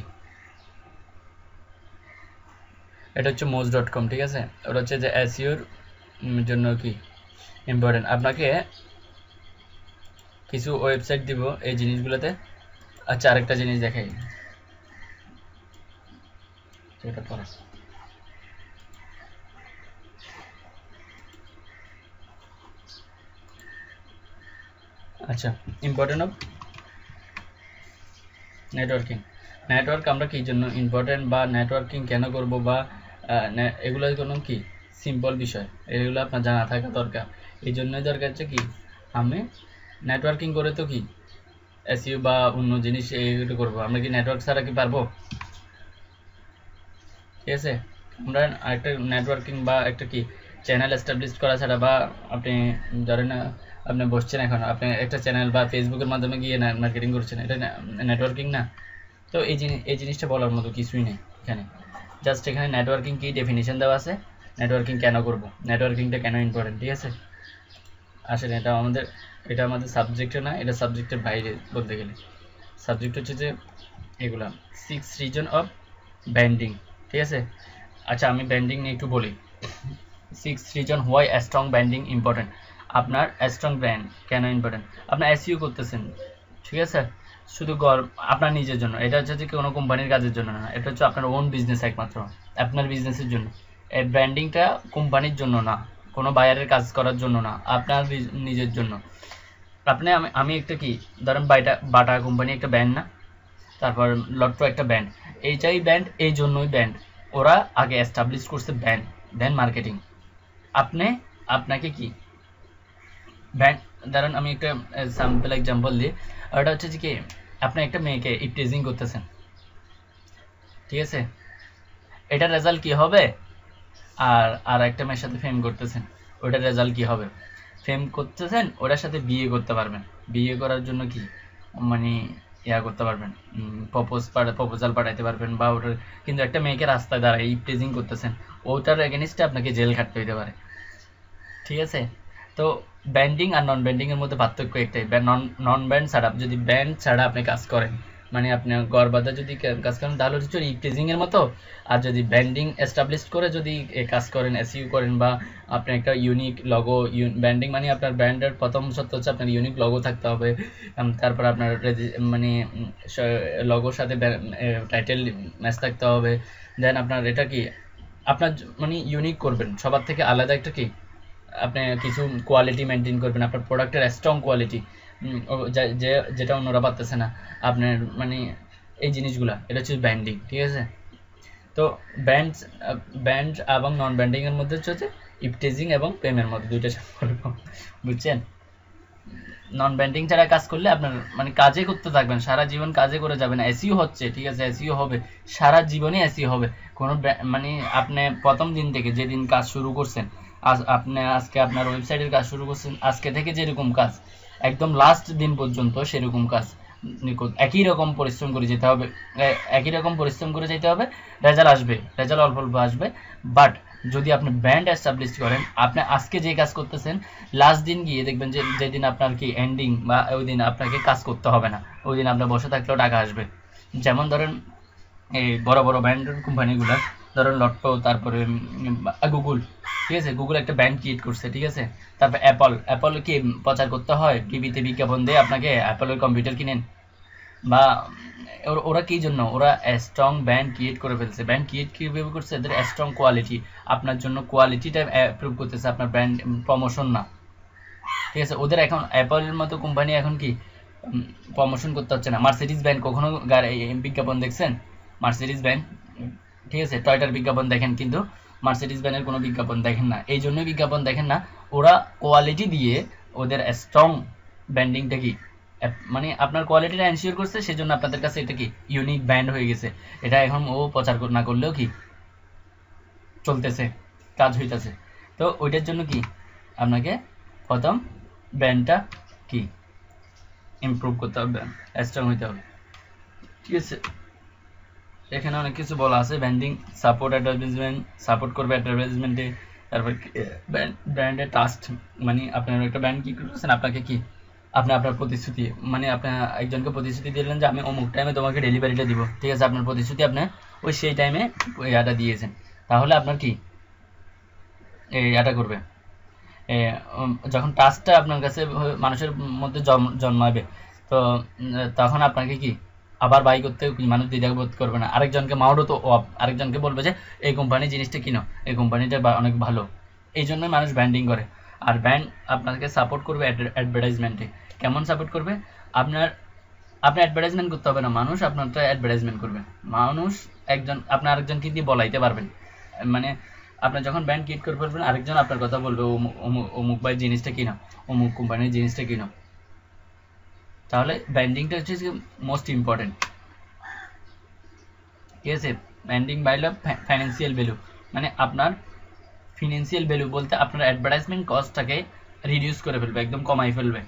[SPEAKER 1] এটা হচ্ছে মোজ ডট কম ঠিক আছে? ওটা হচ্ছে যে এসিওর জন্য কি ইম্পর্টেন্ট আপনাকে কিছু ওয়েবসাইট দিব এই জিনিসগুলোতে। আচ্ছা আরেকটা জিনিস দেখাই। এটা পড়া আচ্ছা ইম্পর্টেন্ট অফ নেটওয়ার্কিং নেটওয়ার্ক আমরা কি জন্য ইম্পর্টেন্ট বা নেটওয়ার্কিং কেন করব বা এগুলো কোনো কি? সিম্পল বিষয়। এগুলো আপনার জানা থাকা দরকার। এই জন্যই দরকার হচ্ছে কি? আমি নেটওয়ার্কিং করে তো কি? এসইউ বা অন্য জিনিস এইগুলো করব। আমরা কি নেটওয়ার্ক ছাড়া কি পারব? ঠিক আছে? আমরা একটা নেটওয়ার্কিং বা একটা কি? চ্যানেল এস্টাবলিশ করা ছাড়া বা আপনি ধরেন আপনি বসছেন এখন। আপনি একটা চ্যানেল বা ফেসবুকের মাধ্যমে গিয়ে মার্কেটিং করছেন, এটা নেটওয়ার্কিং না। তো এই জিনিস এই জিনিসটা বলার মতো কিছুই নেই এখানে। জাস্ট এখানে নেটওয়ার্কিং কি ডেফিনিশন দেওয়া আছে? নেটওয়ার্কিং কেন করব? নেটওয়ার্কিংটা কেন ইম্পর্টেন্ট ঠিক আছে? আসলে এটা আমাদের এটা আমাদের সাবজেক্টে না, এটা সাবজেক্টের বাইরে বলতে গেলে। সাবজেক্ট হচ্ছে যে এগুলা সিক্স রিজন অফ ব্যান্ডিং ঠিক আছে? আচ্ছা আমি ব্যান্ডিং নিয়ে একটু বলি। Six reason why strong branding important আপনার স্ট্রং ব্র্যান্ড কেন ইম্পর্টেন্ট আপনার এসইউ করতেছেন, ঠিক আছে? শুধু গর আপনার নিজের জন্য, এটা হচ্ছে যে কোনো কোম্পানির কাজের জন্য না, এটা হচ্ছে আপনার ওন বিজনেস একমাত্র, আপনার বিজনেসের জন্য। এই ব্র্যান্ডিংটা কোম্পানির জন্য না, কোনো বায়ারের কাজ করার জন্য না, আপনার নিজের জন্য। আপনি আমি আমি একটা কি, ধরেন বাইটা বাটা কোম্পানি একটা ব্যান্ড না, তারপর লট্টো একটা ব্যান্ড এইটাই ব্যান্ড এই জন্যই ব্যান্ড ওরা আগে এস্টাবলিশ করছে ব্যান্ড দেন মার্কেটিং আপনি, আপনাকে কি ব্যান্ড ধরেন আমি একটা স্যাম্পল এক্সাম্পল দিই। ওটা হচ্ছে যে কি, আপনি একটা মেয়েকে ইপটিজিং করতেছেন। ঠিক আছে? এটার রেজাল্ট কি হবে? আর আর একটা মেয়ের সাথে ফেম করতেছেন, ওটার রেজাল্ট কি হবে? ফেম করতেছেন, ওটার সাথে বিয়ে করতে পারবেন। বিয়ে করার জন্য কি? মানে ইয়া করতে পারবেন। প্রপোজ প্রপোজাল পাঠাইতে পারবেন বা ওটার, কিন্তু একটা মেয়েকে রাস্তায় দাঁড়ায় ইপটিজিং করতেছেন, ওটার এগেনিস্টে আপনাকে জেল খাটতে হইতে পারে। ঠিক আছে? তো ব্যান্ডিং আর নন ব্যান্ডিং এর মধ্যে পার্থক্য একটাই। নন নন ব্যান্ড ছাড়া যদি ব্যান্ড ছাড়া আপনি কাজ করেন মানে আপনি গড়বাদা যদি কাজ করেন, তাহলে হচ্ছে ইপটিজিং এর মতো। আর যদি ব্যান্ডিং এস্টাবলিশ করে যদি কাজ করেন এসইউ করেন বা আপনি একটা ইউনিক লগো ব্যান্ডিং মানে আপনার ব্র্যান্ডের প্রথম সত্য হচ্ছে আপনার ইউনিক লগো থাকতে হবে। তারপর আপনার মানে লগোর সাথে টাইটেল ম্যাচ থাকতে হবে। দেন আপনার এটা কি? আপনার মানে ইউনিক করবেন। সবার থেকে আলাদা একটা কি? আপনি কিছু কোয়ালিটি মেনটেন করবেন, আপনার প্রোডাক্টের স্ট্রং কোয়ালিটি যে যেটা অন্যরা পারতেছে না, আপনার মানে এই জিনিসগুলা, এটা হচ্ছে ব্যান্ডিং ঠিক আছে? তো ব্যান্ড ব্যান্ড এবং নন ব্যান্ডিংয়ের মধ্যে হচ্ছে ইপটেজিং এবং প্রেমের মধ্যে, দুইটা সম্পর্ক, বুঝছেন? নন ব্যান্ডিং ছাড়া কাজ করলে আপনার মানে কাজে করতে থাকবেন, সারা জীবন কাজে করে যাবেন এসিও হচ্ছে, ঠিক আছে? এসিও হবে, সারা জীবনে এসিও হবে। কোনো মানে আপনি প্রথম দিন থেকে যেদিন কাজ শুরু করছেন আজ আপনি আজকে আপনার ওয়েবসাইটের কাজ শুরু করছেন, আজকে থেকে যেরকম কাজ, একদম লাস্ট দিন পর্যন্ত সেরকম কাজ একই রকম পরিশ্রম করে যেতে হবে একই রকম পরিশ্রম করে যেতে হবে রেজাল্ট আসবে রেজাল্ট অল্প অল্প আসবে। বাট যদি আপনি ব্র্যান্ড এস্টাবলিশ করেন, আপনি আজকে যে কাজ করতেছেন লাস্ট দিন গিয়ে দেখবেন যে, যেদিন আপনার কি এন্ডিং বা ওই দিন আপনাকে কাজ করতে হবে না, ওই দিন আপনার বসে থাকলেও টাকা আসবে। যেমন ধরেন, এই বড় বড় ব্র্যান্ডের কোম্পানিগুলো ধরেন লট্টো তারপরে গুগল ঠিক আছে? গুগল একটা ব্যান্ড ক্রিয়েট করছে, ঠিক আছে? তারপর অ্যাপল অ্যাপল কি প্রচার করতে হয়? টিভিতে বিজ্ঞাপন দিয়ে আপনাকে? অ্যাপলের কম্পিউটার কিনেন। বা, ওরা কি জন্য? ওরা স্ট্রং ব্যান্ড ক্রিয়েট করে ফেলছে। ব্যান্ড ক্রিয়েট কীভাবে করছে? এদের স্ট্রং কোয়ালিটি আপনার জন্য কোয়ালিটিটা অ্যাপ্রুভ করতেছে, আপনার ব্র্যান্ড প্রমোশন না। ঠিক আছে? ওদের এখন অ্যাপলের মতো কোম্পানি এখন কি প্রমোশন করতে হচ্ছে না। মার্সিডিস ব্যান্ড কখনো বিজ্ঞাপন দেখছেন? মার্সিডিস ব্যান্ড ঠিক আছে টয়টার বিজ্ঞাপন দেখেন কিন্তু মার্সিডিস ব্যানের কোনো বিজ্ঞাপন দেখেন না। এই জন্যই বিজ্ঞাপন দেখেন না, ওরা কোয়ালিটি দিয়ে ওদের স্ট্রং ব্যান্ডিংটা কি? মানে আপনার কোয়ালিটিটা এনশিওর করছে, সেজন্য আপনাদের কাছে এটা কি? ইউনিক ব্যান্ড হয়ে গেছে। এটা এখন ও প্রচার না করলেও কি? চলতেছে, কাজ হইতেছে। তো ওইটার জন্য কি? আপনাকে প্রথম ব্যান্ডটা কি? ইমপ্রুভ করতে হবে স্ট্রং হইতে হবে। ঠিক আছে। এখানে অনেক কিছু বলা আছে, ব্যান্ডিং সাপোর্ট অ্যাডভার্টাইজমেন্ট সাপোর্ট করবে অ্যাডভার্টাইজমেন্টে তারপর ব্র্যান্ডের ট্রাস্ট মানে আপনার একটা ব্র্যান্ড কী করতেছেন, আপনাকে কি, আপনি আপনার প্রতিশ্রুতি মানে আপনি একজনকে প্রতিশ্রুতি দিলেন যে আমি অমুক টাইমে তোমাকে ডেলিভারিটা দিব, ঠিক আছে, আপনার প্রতিশ্রুতি আপনি ওই সেই টাইমে ইয়াটা দিয়েছেন। তাহলে আপনার কি ইয়াটা করবে। যখন ট্রাস্টটা আপনার কাছে মানুষের মধ্যে জন্মাবে, তো তখন আপনাকে কি আবার বাই করতে মানুষ দ্বিধাবোধ করবে না। আরেকজনকে মাউডও তো আরেকজনকে বলবে যে, এই কোম্পানি জিনিসটা কিনো, এই কোম্পানিটা অনেক ভালো। এই জন্যই মানুষ ব্র্যান্ডিং করে। আর ব্র্যান্ড আপনাকে সাপোর্ট করবে অ্যাডভার্টাইজমেন্টে কেমন সাপোর্ট করবে? আপনার আপনি অ্যাডভার্টাইজমেন্ট করতে হবে না। মানুষ আপনারটা অ্যাডভার্টাইজমেন্ট করবে। মানুষ একজন আপনি আরেকজনকে দিয়ে বলাইতে পারবেন। মানে আপনি যখন ব্র্যান্ড ক্রিয়েট করে ফেলবেন আরেকজন আপনার কথা বলবে অমুক ভাই জিনিসটা কিনো অমুক কোম্পানির জিনিসটা কিনো। তাহলে ব্র্যান্ডিংটা হচ্ছে মোস্ট ইম্পর্টেন্ট ঠিক আছে? ব্র্যান্ডিং বাইলে ফাইন্যান্সিয়াল ভ্যালু মানে আপনার ফিনান্সিয়াল ভ্যালু বলতে আপনার অ্যাডভার্টাইজমেন্ট কস্টটাকে রিডিউস করে ফেলবে, একদম কমাই ফেলবে।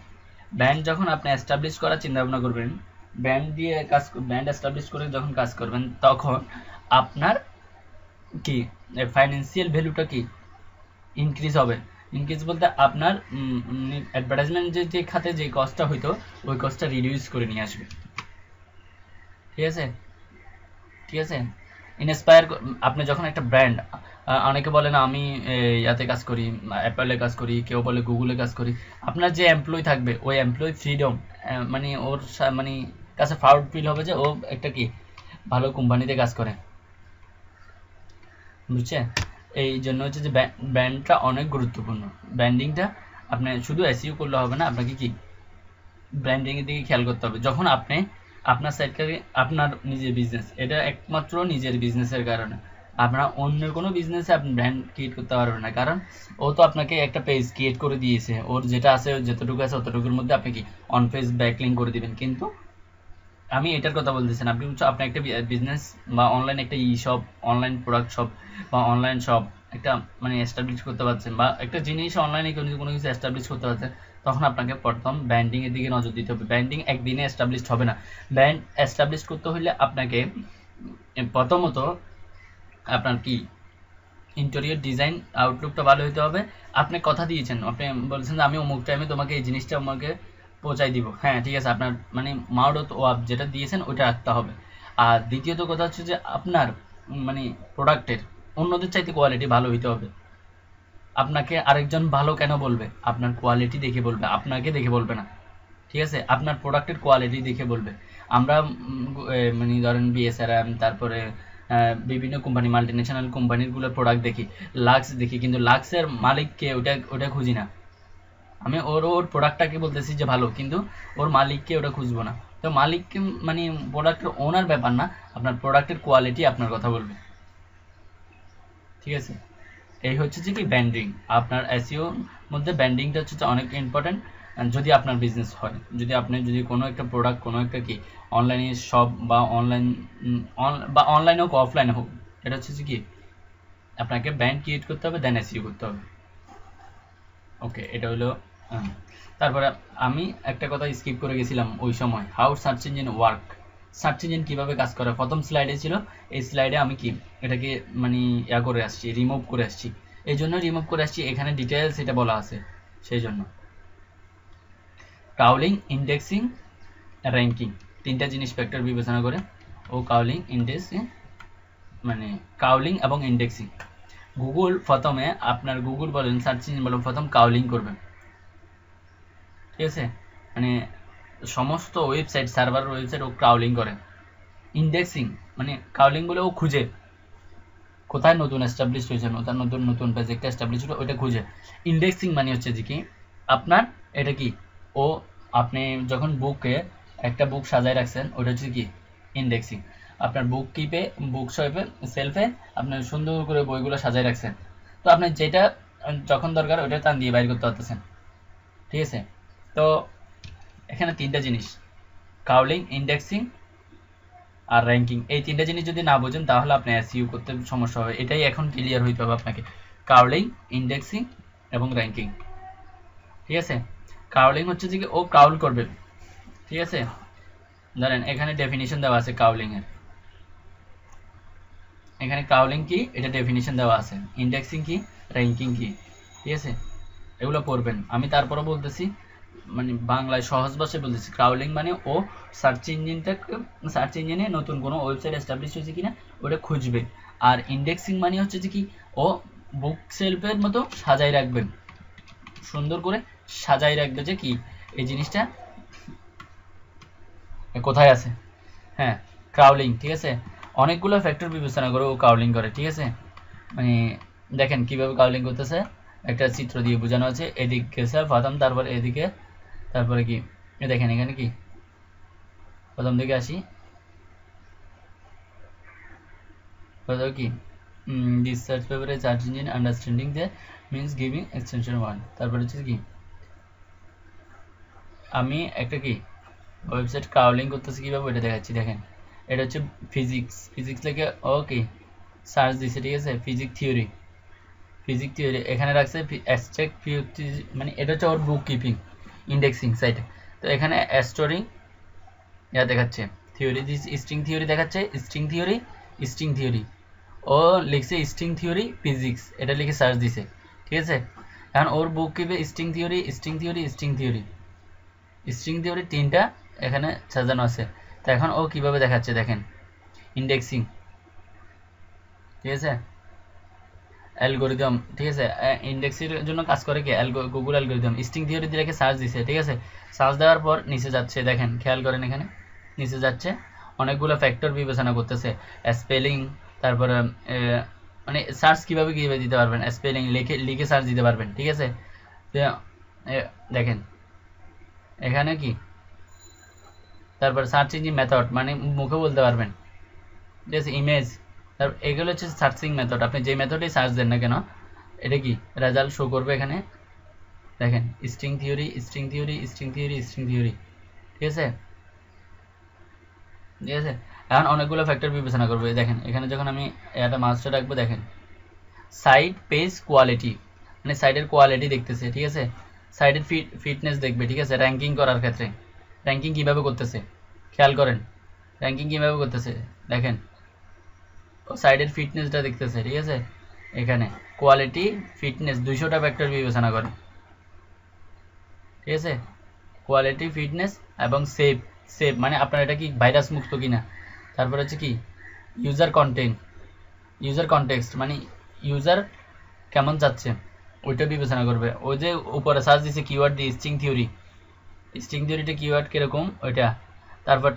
[SPEAKER 1] ব্র্যান্ড যখন আপনি এস্টাবলিশ করার চিন্তা ভাবনা করবেন ব্র্যান্ড দিয়ে কাজ ব্র্যান্ড এস্টাবলিশ করে যখন কাজ করবেন, তখন আপনার কি ফাইন্যান্সিয়াল ভ্যালুটা কি? ইনক্রিজ হবে। ইনক্রিজ বলতে আপনার অ্যাডভার্টাইজমেন্ট যে যে খাতে যে কস্টটা হইতো, ওই কস্টটা রিডিউস করে নিয়ে আসবে। ঠিক আছে? ঠিক আছে? ইনস্পায়ার আপনি যখন একটা ব্র্যান্ড অনেকে বলে না, আমি ইয়াতে কাজ করি অ্যাপেলে কাজ করি, কেউ বলে গুগলে কাজ করি। আপনার যে এমপ্লয় থাকবে, ওই এমপ্লয় ফ্রিডম মানে ওর মানে কাছে প্রাউড ফিল হবে যে ও একটা কি, ভালো কোম্পানিতে কাজ করে। বুঝছেন? এই জন্য হচ্ছে যে ব্র্যান্ডটা অনেক গুরুত্বপূর্ণ। ব্র্যান্ডিংটা আপনি শুধু এসিও করলে হবে না, আপনাকে কি ব্র্যান্ডিংয়ের দিকে খেয়াল করতে হবে। যখন আপনি আপনার সাইডকে আপনার নিজের বিজনেস এটা একমাত্র নিজের বিজনেসের কারণে। আপনার অন্য কোনো বিজনেসে আপনি ব্র্যান্ড ক্রিয়েট করতে পারবেন না। কারণ ও তো আপনাকে একটা পেজ ক্রিয়েট করে দিয়েছে। ওর যেটা আছে, যতটুকু আছে, অতটুকুর মধ্যে আপনি কি অন পেজ ব্যাকলিং করে দিবেন। কিন্তু আমি এটার কথা বলতেছেন আপনি হচ্ছে আপনি একটা বিজনেস বা অনলাইন একটা e shop online product shop বা অনলাইন শপ একটা মানে এস্টাবলিশ করতে পারছেন বা একটা জিনিস অনলাইনে কোনো কোনো কিছু এস্টাবলিশ করতে পারছেন, তখন আপনাকে প্রথম ব্র্যান্ডিং এর দিকে নজর দিতে হবে। ব্র্যান্ডিং একদিনে এস্টাবলিশ হবে না। ব্র্যান্ড এস্টাবলিশ করতে হলে আপনাকে প্রথমত আপনার কি ইন্টেরিয়র ডিজাইন আউটলুকটা ভালো হতে হবে। আপনি কথা দিয়েছেন। আপনি বলছেন যে আমি অমুক টাইমে তোমাকে এই জিনিসটা আমাকে পৌঁছাই দিব। হ্যাঁ ঠিক আছে, আপনার মানে মাউডত আপ যেটা দিয়েছেন, ওইটা রাখতে হবে। আর দ্বিতীয়ত কথা হচ্ছে যে, আপনার মানে প্রোডাক্টের অন্যদের চাইতে কোয়ালিটি ভালো হইতে হবে। আপনাকে আরেকজন ভালো কেন বলবে? আপনার কোয়ালিটি দেখে বলবে, আপনাকে দেখে বলবে না। ঠিক আছে? আপনার প্রোডাক্টের কোয়ালিটি দেখে বলবে। আমরা মানে ধরেন বিএসআরএম তারপরে বিভিন্ন কোম্পানি মাল্টি ন্যাশনাল কোম্পানিরগুলোর প্রোডাক্ট দেখি। লাক্স দেখি, কিন্তু লাক্সের মালিককে ওটা ওটা খুঁজি না। আমি ওর ওর প্রোডাক্টটাকে বলতেছি যে ভালো, কিন্তু ওর মালিককে ওটা খুঁজবো না। তো মালিককে মানে প্রোডাক্টের ওনার ব্যাপার না, আপনার প্রোডাক্টের কোয়ালিটি আপনার কথা বলবে। ঠিক আছে? এই হচ্ছে যে কি ব্যান্ডিং আপনার এসিওর মধ্যে ব্যান্ডিংটা হচ্ছে অনেক ইম্পর্টেন্ট যদি আপনার বিজনেস হয়। যদি আপনি, যদি কোনো একটা প্রোডাক্ট কোনো একটা কি অনলাইনে শপ বা অনলাইন বা অনলাইন হোক অফলাইনে হোক, এটা হচ্ছে যে কি আপনাকে ব্যান্ড ক্রিয়েট করতে হবে দেন এসিও করতে হবে। ওকে এটা হলো তারপরে আমি একটা কথা স্কিপ করে গেছিলাম ওই সময়। How search engine work search engine কীভাবে কাজ করে? প্রথম স্লাইডে ছিল, এই স্লাইডে আমি কি এটাকে মানে ইয়া করে আসছি রিমুভ করে আসছি। এই জন্য রিমুভ করে আসছি, এখানে ডিটেলস এটা বলা আছে, সেই জন্য। কাউলিং ইন্ডেক্সিং র্যাঙ্কিং তিনটা জিনিস ফ্যাক্টর বিবেচনা করে। ও কাউলিং ইন্ডেক্সিং মানে কাউলিং এবং ইন্ডেক্সিং গুগল প্রথমে আপনার গুগল বলেন সার্চ ইঞ্জিন বলেন, প্রথম কাউলিং করবেন। ঠিক আছে? মানে সমস্ত ওয়েবসাইট সার্ভার ওয়েবসাইট ও ক্রাউলিং করে। ইন্ডেক্সিং মানে কাউলিং বলে ও খুঁজে। কোথায় নতুন এস্টাবলিশ হয়েছে, নতুন নতুন নতুন পেজ একটা এস্টাবলিশ হলো, ওইটা খুঁজে। ইন্ডেক্সিং মানে হচ্ছে যে কি? আপনার এটা কি? ও আপনি যখন বুকে একটা বুক সাজায় রাখছেন ওটা হচ্ছে কি? ইন্ডেক্সিং আপনার বুক কিপে বুক শপে সেলফে আপনার সুন্দর করে বইগুলো সাজায় রাখছেন। তো আপনি যেটা, যখন দরকার ওটা টান দিয়ে বাইর করতে পারতেছেন। ঠিক আছে? তো এখানে তিনটা জিনিস। কাউলিং ইন্ডেক্সিং আর র্যাঙ্কিং এই তিনটা জিনিস যদি না বোঝেন, তাহলে আপনি এসইউ করতে সমস্যা হবে। এটাই এখন ক্লিয়ার হইতে হবে আপনাকে। কাউলিং ইন্ডেক্সিং এবং র্যাঙ্কিং ঠিক আছে? কাউলিং হচ্ছে যে ও কাউল করবে। ঠিক আছে? ধরেন, এখানে ডেফিনিশন দেওয়া আছে কাউলিং এর। এখানে কাউলিং কি, এটা ডেফিনিশন দেওয়া আছে। ইন্ডেক্সিং কি র্যাঙ্কিং কি। ঠিক আছে? এগুলো পড়বেন আমি তারপরে বলতেছি মানে বাংলায় সহজ ভাষায় বলতেছি ক্রাউলিং মানে ও সার্চ ইঞ্জিনটা সার্চ ইঞ্জিনে নতুন কোনো ওয়েবসাইট এস্টাবলিশ হয়েছে কিনা, ওটা খুঁজবে। আর ইন্ডেক্সিং মানে হচ্ছে যে কি, ও বুক সেলফের মতো সাজাই রাখবেন সুন্দর করে সাজাই রাখবে যে কি, এই জিনিসটা কোথায় আছে? হ্যাঁ ক্রাউলিং ঠিক আছে? অনেকগুলো ফ্যাক্টর বিবেচনা করে ও কাউলিং করে, ঠিক আছে? মানে দেখেন কীভাবে কাউলিং করতেছে। একটা চিত্র দিয়ে বোঝানো আছে, এদিকে গেছে প্রথম, তারপর এদিকে তারপরে কি? দেখেন এখানে কি? প্রথম দিকে আসি। কি? দিস সার্চ পেপারে search engine understanding they means giving extension one তারপর হচ্ছে কি? আমি একটা কি? ওয়েবসাইট ক্রাউলিং করতেছি কীভাবে? ওইটা দেখাচ্ছি, দেখেন। এটা হচ্ছে ফিজিক্স ফিজিক্স থেকে ওকে সার্চ দিছে, ঠিক আছে? ফিজিক্স থিওরি ফিজিক্স থিওরি এখানে রাখছে মানে এটা হচ্ছে ওর বুক কিপিং ইন্ডেক্সিং সাইটে তো এখানে অ্যাস্টোরিং ইয়া দেখাচ্ছে। থিওরি দিস স্ট্রিং থিওরি দেখাচ্ছে। স্ট্রিং থিওরি স্ট্রিং থিওরি ও লিখছে স্ট্রিং থিওরি ফিজিক্স এটা লিখে সার্চ দিছে। ঠিক আছে? এখন ওর book কিপে string theory string theory string theory string theory তিনটা এখানে সাজানো আছে। তো এখন ও কীভাবে দেখাচ্ছে দেখেন। ইন্ডেক্সিং ঠিক আছে? অ্যালগোরিদম ঠিক আছে? ইন্ডেক্সের জন্য কাজ করে কি? গুগল অ্যালগোরিদম স্ট্রিং থিওরি দিয়ে সার্চ দিছে, ঠিক আছে? সার্চ দেওয়ার পর নিচে যাচ্ছে, দেখেন, খেয়াল করেন এখানে। নিচে যাচ্ছে, অনেকগুলো ফ্যাক্টর বিবেচনা করতেছে। স্পেলিং তারপরে মানে সার্চ কীভাবে কীভাবে দিতে পারবেন? স্পেলিং লিখে লিখে সার্চ দিতে পারবেন, ঠিক আছে? দেখেন, এখানে কি? তারপর সার্চ ইঞ্জিন মেথড মানে মুখে বলতে পারবেন। ঠিক আছে ইমেজ তারপর এগুলো হচ্ছে সার্চিং মেথড আপনি যে মেথডেই সার্চ দেন না কেন, এটা কি? রেজাল্ট শো করবে এখানে। দেখেন string theory string theory string theory string theory ঠিক আছে? ঠিক আছে? এখন অনেকগুলো ফ্যাক্টর বিবেচনা করবে। দেখেন, এখানে যখন আমি একটা মাস্টার রাখব, দেখেন। সাইড পেজ কোয়ালিটি মানে সাইডের কোয়ালিটি দেখতেছে, ঠিক আছে? সাইডের ফিট ফিটনেস দেখবে, ঠিক আছে? র্যাঙ্কিং করার ক্ষেত্রে। র্যাঙ্কিং কীভাবে করতেছে? খেয়াল করেন। র্যাঙ্কিং কীভাবে করতেছে? দেখেন সাইডের ফিটনেসটা দেখতেছে, ঠিক আছে? এখানে কোয়ালিটি ফিটনেস দুইশোটা ফ্যাক্টর বিবেচনা করে। ঠিক আছে? কোয়ালিটি ফিটনেস এবং সেফ সেফ মানে আপনার এটা কি ভাইরাস মুক্ত কিনা? তারপর হচ্ছে কি? ইউজার কন্টেন্ট ইউজার কনটেক্সট মানে ইউজার কেমন যাচ্ছে? ওইটা বিবেচনা করবে। ওই যে উপরে সার্চ দিছে কিওয়ার্ড দিয়ে স্ট্রিং থিওরি স্ট্রিং থিওরিটা কিওয়ার্ড কীরকম? ওইটা। তারপর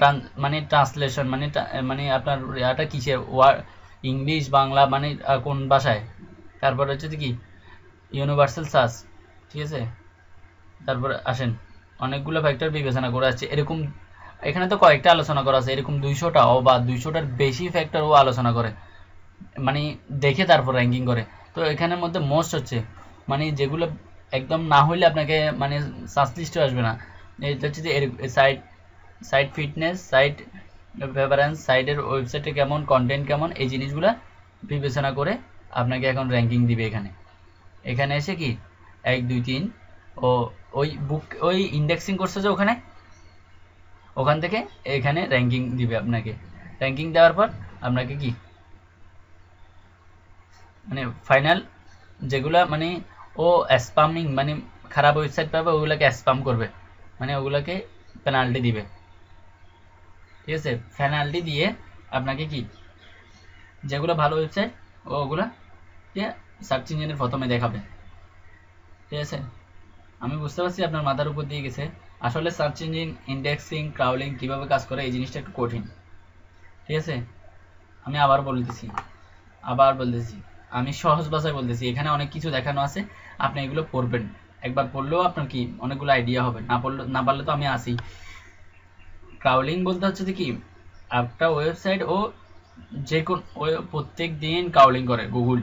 [SPEAKER 1] মানে ট্রান্সলেশন মানে মানে আপনার এটা কিসের? ওয়ার্ড ইংলিশ, বাংলা মানে কোন ভাষায়? তারপর হচ্ছে কি? ইউনিভার্সাল সার্চ ঠিক আছে? তারপর আসেন। অনেকগুলো ফ্যাক্টর বিবেচনা করা আছে এরকম, এখানে তো কয়েকটা আলোচনা করা আছে। এরকম দুইশোটা ও বা দুইশোটার বেশি ফ্যাক্টর ও আলোচনা করে। মানে দেখে তারপর র্যাঙ্কিং করে। তো এখানের মধ্যে মোস্ট হচ্ছে। মানে যেগুলো একদম না হইলে আপনাকে মানে সার্চ লিস্টে আসবে না। এটা হচ্ছে যে site site fitness site preference সাইটের ওয়েবসাইটে কেমন কন্টেন্ট কেমন, এই জিনিসগুলো বিবেচনা করে আপনাকে এখন র্যাঙ্কিং দিবে এখানে। এখানে এসে কি? এক, দুই, তিন, ও ওই বুক ওই ইন্ডেক্সিং করছে যে ওখানে? ওখান থেকে এখানে র্যাঙ্কিং দিবে আপনাকে। র্যাঙ্কিং দেওয়ার পর আপনাকে কি? মানে ফাইনাল যেগুলা মানে ও স্পামিং মানে খারাপ ওয়েবসাইট পাবে, ওগুলোকে স্পাম করবে। মানে ওগুলোকে পেনাল্টি দিবে। ঠিক আছে? ফেনাল্টি দিয়ে আপনাকে কি? যেগুলো ভালো ওয়েবসাইট ওগুলা সার্চ ইঞ্জিনের প্রথমে দেখাবে। ঠিক আছে? আমি বুঝতে পারছি আপনার মাথার উপর দিয়ে গেছে। আসলে সার্চ ইঞ্জিন ইন্ডেক্সিং ক্রাউলিং কীভাবে কাজ করে, এই জিনিসটা একটু কঠিন। ঠিক আছে? আমি আবার বলতেছি আবার বলতেছি। আমি সহজ ভাষায় বলতেছি, এখানে অনেক কিছু দেখানো আছে, আপনি এগুলো পড়বেন। একবার পড়লেও আপনার কি, অনেকগুলো আইডিয়া হবে। না পড়লে, না পারলে তো আমি আসি। ক্রাউলিং বলতে হচ্ছে যে কি, একটা ওয়েবসাইট ও যে কোন প্রত্যেক দিন ক্রাউলিং করে গুগল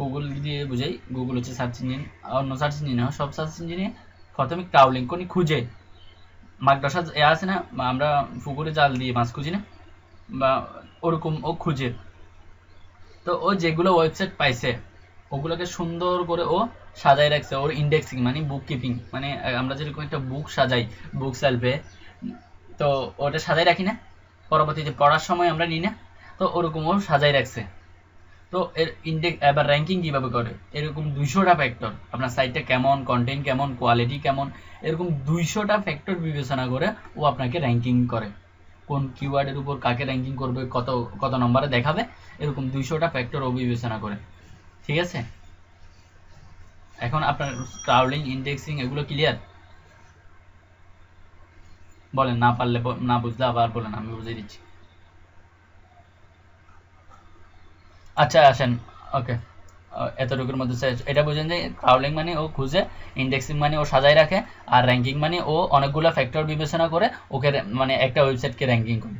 [SPEAKER 1] গুগল দিয়ে বুঝাই গুগল হচ্ছে সার্চ ইঞ্জিন অন্য সার্চ ইঞ্জিন সব সার্চ ইঞ্জিনে প্রথমে ক্রাউলিং কোনি খুঁজে। মাকড়সা এ আছে না আমরা পুকুরে জাল দিয়ে মাছ খুঁজি না, বা ওরকম ও খুঁজে। তো ও যেগুলো ওয়েবসাইট পাইছে, ওগুলোকে সুন্দর করে ও সাজাই রাখছে, ওর ইন্ডেক্সিং মানে বুক কিপিং মানে আমরা যেরকম একটা বুক সাজাই বুক সেলফে তো ওটা সাজাই রাখি না। পরবর্তীতে পড়ার সময় আমরা নিই না। তো ওরকম ও সাজাই রাখছে। তো এর ইন্ডেক্স এবার র্যাঙ্কিং কীভাবে করে? এরকম দুইশোটা ফ্যাক্টর আপনার সাইটটা কেমন কন্টেন্ট কেমন কোয়ালিটি কেমন, এরকম দুইশোটা ফ্যাক্টর বিবেচনা করে ও আপনাকে র্যাঙ্কিং করে। কোন কিওয়ার্ডের উপর কাকে র্যাঙ্কিং করবে, কত কত নম্বরে দেখাবে, এরকম দুইশোটা ফ্যাক্টর ও বিবেচনা করে। ঠিক আছে? এখন আপনার ক্রাউলিং ইন্ডেক্সিং এগুলো ক্লিয়ার বলেন, না পারলে না বুঝলে আবার বলেন, আমি বুঝিয়ে দিচ্ছি। আচ্ছা আসেন, ওকে। এতটুকুর মধ্যে এটা বোঝেন যে ক্রাউলিং মানে ও খুঁজে ইন্ডেক্সিং মানে ও সাজায় রাখে, আর র্যাঙ্কিং মানে ও অনেকগুলো ফ্যাক্টর বিবেচনা করে ওকে মানে একটা ওয়েবসাইটকে র্যাঙ্কিং করে।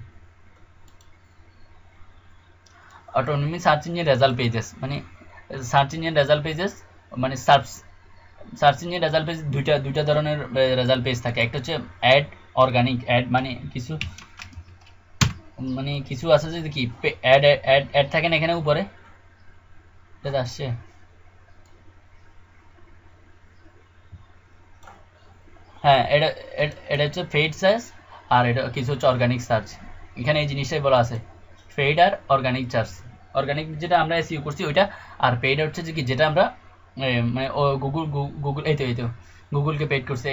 [SPEAKER 1] Anatomy search engine result pages মানে সার্চ ইঞ্জিন রেজাল্ট পেজেস মানে search search engine result page দুইটা দুইটা ধরনের রেজাল্ট পেজ থাকে। একটা হচ্ছে অ্যাড অর্গানিক অ্যাড মানে কিছু মানে কিছু আছে যে কি অ্যাড অ্যাড অ্যাড থাকে না এখানে উপরে? এটা আসছে। হ্যাঁ এটা এটা হচ্ছে ফেড সার্চ আর এটা কিছু হচ্ছে অর্গানিক সার্চ এখানে এই জিনিসটাই বলা আছে। ফেড আর অর্গানিক চার্জ অর্গানিক যেটা আমরা এসইউ করছি ওইটা, আর পেইড হচ্ছে যে কি, যেটা আমরা মানে গুগল গুগল এই তো এই তো। গুগলকে পেড করছে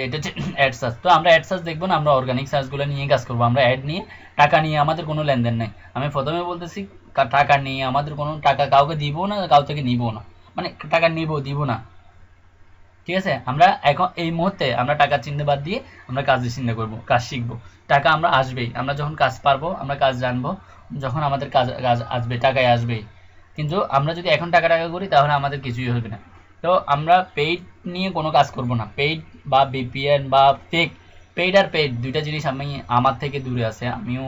[SPEAKER 1] অ্যাড সার্চ [clears throat] তো আমরা অ্যাড সার্চ দেখব না, আমরা অর্গানিক সার্চগুলো নিয়ে কাজ করব। আমরা অ্যাড নিয়ে টাকা নিয়ে, আমাদের কোনো লেনদেন নেই। আমি প্রথমে বলতেছি টাকা নিয়ে, আমাদের কোনো টাকা কাউকে দিব না, কাউ থেকে নিব না। মানে টাকা নিব, দিব না। ঠিক আছে? আমরা এখন, এই মুহূর্তে আমরা টাকা চিনতে বাদ দিয়ে আমরা কাজের চিন্তা করব, কাজ শিখব। টাকা আমরা আসবেই। আমরা যখন কাজ পারব, আমরা কাজ জানব, যখন আমাদের কাজ আসবে টাকায় আসবেই। কিন্তু আমরা যদি এখন টাকা টাকা করি, তাহলে আমাদের কিছুই হবে না। তো আমরা পেইড নিয়ে কোনো কাজ করব না। পেইড বা বিপিএন বা ফেক পেইড আর পেইড দুইটা জিনিস আমি আমার থেকে দূরে আছে। আমিও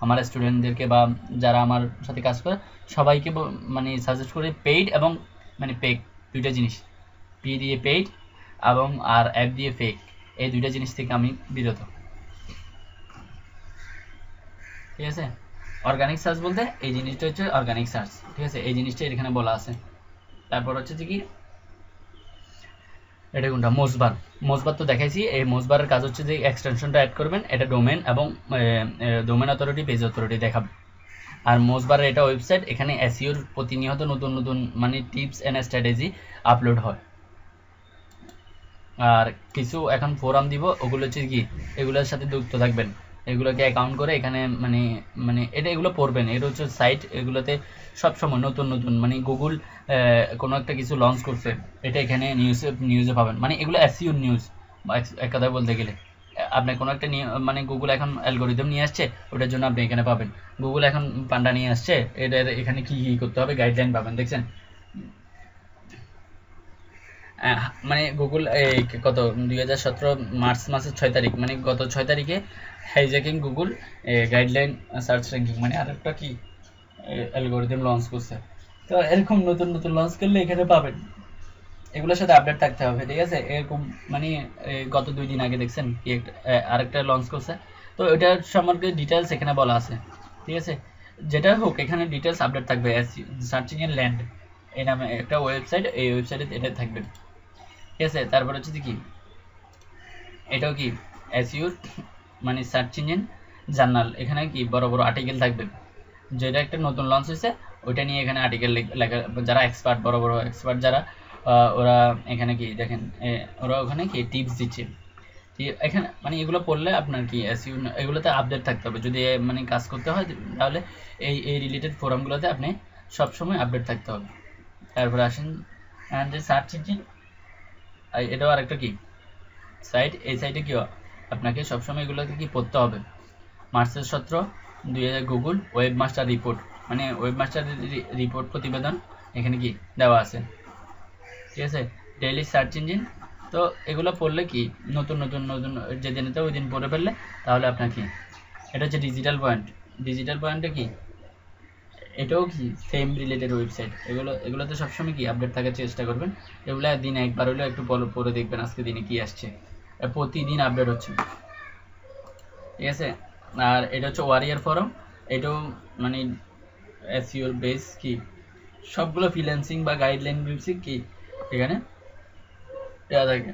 [SPEAKER 1] আমার স্টুডেন্টদেরকে বা যারা আমার সাথে কাজ করে, সবাইকে মানে সাজেস্ট করি পেইড এবং মানে পেক দুইটা জিনিস। পি দিয়ে পেইড এবং আর অ্যাপ দিয়ে ফেক এই দুইটা জিনিস থেকে আমি বিরত। ঠিক আছে? অর্গানিক সার্চ বলতে এই জিনিসটা হচ্ছে অর্গানিক সার্চ ঠিক আছে? এই জিনিসটা এখানে বলা আছে। তারপর হচ্ছে যে কি? এটা কোনটা? মোসবার মোসবার তো দেখাইছি, এই মোসবারের কাজ হচ্ছে যে এক্সটেনশনটা অ্যাড করবেন, এটা ডোমেন এবং ডোমেন অথরিটি পেজ অথরিটি দেখাবে। আর মোসবারের এটা ওয়েবসাইট এখানে এসিওর প্রতিনিয়ত নতুন নতুন মানে টিপস অ্যান্ড স্ট্র্যাটেজি আপলোড হয়। আর কিছু এখন ফোরাম দিব, ওগুলো হচ্ছে কি, এগুলোর সাথে যুক্ত থাকবেন। এগুলোকে অ্যাকাউন্ট করে এখানে মানে মানে এটা এগুলো পড়বেন। এটা হচ্ছে সাইট এগুলোতে সবসময় নতুন নতুন মানে গুগল কোনো একটা কিছু লঞ্চ করছে, এটা এখানে নিউজে নিউজে পাবেন। মানে এগুলো এসইউ নিউজ এক কথায় বলতে গেলে। আপনি কোনো একটা মানে গুগল এখন অ্যালগোরিদম নিয়ে আসছে, ওটার জন্য আপনি এখানে পাবেন। গুগল এখন পান্ডা নিয়ে আসছে এটার এখানে কি কি করতে হবে গাইডলাইন পাবেন, দেখছেন? মানে গুগল এই কত, দুই হাজার সতেরো মার্চ মাসের ছয় তারিখ মানে গত ছয় তারিখে hijacking Google guideline search ranking মানে আর একটা কি অ্যালগোরিদম লঞ্চ করছে। তো এরকম নতুন নতুন লঞ্চ করলে এখানে পাবেন। এগুলোর সাথে আপডেট থাকতে হবে, ঠিক আছে? এরকম মানে গত দুই দিন আগে দেখছেন কি একটা আরেকটা লঞ্চ করছে। তো এটার সম্পর্কে ডিটেলস এখানে বলা আছে, ঠিক আছে? যেটা হোক, এখানে ডিটেলস আপডেট থাকবে সার্চিং এর ল্যান্ড এই নামে একটা ওয়েবসাইট এই ওয়েবসাইটে এটা থাকবে। ঠিক আছে? তারপর হচ্ছে কি? এটাও কি? এসইউর মানে সার্চ ইঞ্জিন জার্নাল এখানে কি বড় বড় আর্টিকেল থাকবে? যেটা একটা নতুন লঞ্চ হয়েছে, ওইটা নিয়ে এখানে আর্টিকেল লেখা যারা এক্সপার্ট বড় বড় এক্সপার্ট যারা ওরা এখানে কি দেখেন ওরা ওখানে কি টিপস দিচ্ছে। এখানে মানে এগুলো পড়লে আপনার কি এগুলোতে আপডেট থাকতে হবে। যদি মানে কাজ করতে হয়, তাহলে এই এই রিলেটেড ফোরামগুলোতে আপনি সবসময় আপডেট থাকতে হবে। তারপরে আসেন যে সার্চ ইঞ্জিন এটাও আরেকটা কি? সাইট এই সাইটে কি আপনাকে সবসময় এগুলোকে কি পড়তে হবে? মার্চের সতেরো, দুই হাজার গুগল ওয়েব মাস্টার রিপোর্ট মানে ওয়েব মাস্টার রিপোর্ট প্রতিবেদন, এখানে কি দেওয়া আছে? ঠিক আছে? ডেইলি সার্চ ইঞ্জিন তো এগুলো পড়লে কি? নতুন নতুন নতুন যেদিনেতে ওই দিন পড়ে ফেললে তাহলে আপনার কি? এটা হচ্ছে ডিজিটাল পয়েন্ট ডিজিটাল পয়েন্টে কি? এটাও কি সেম রিলেটেড ওয়েবসাইট এগুলো, এগুলোতে সবসময় কি আপডেট থাকার চেষ্টা করবেন? এগুলো দিন একবার হলেও একটু পরে দেখবেন আজকে দিনে কি আসছে। প্রতিদিন আপডেট হচ্ছে। ঠিক আছে? আর এটা হচ্ছে ওয়ারিয়ার ফরম এটাও মানে এসইওর বেস কি? সবগুলো ফ্রিল্যান্সিং বা গাইডলাইন বেসিক কি? এখানে দেওয়া থাকে।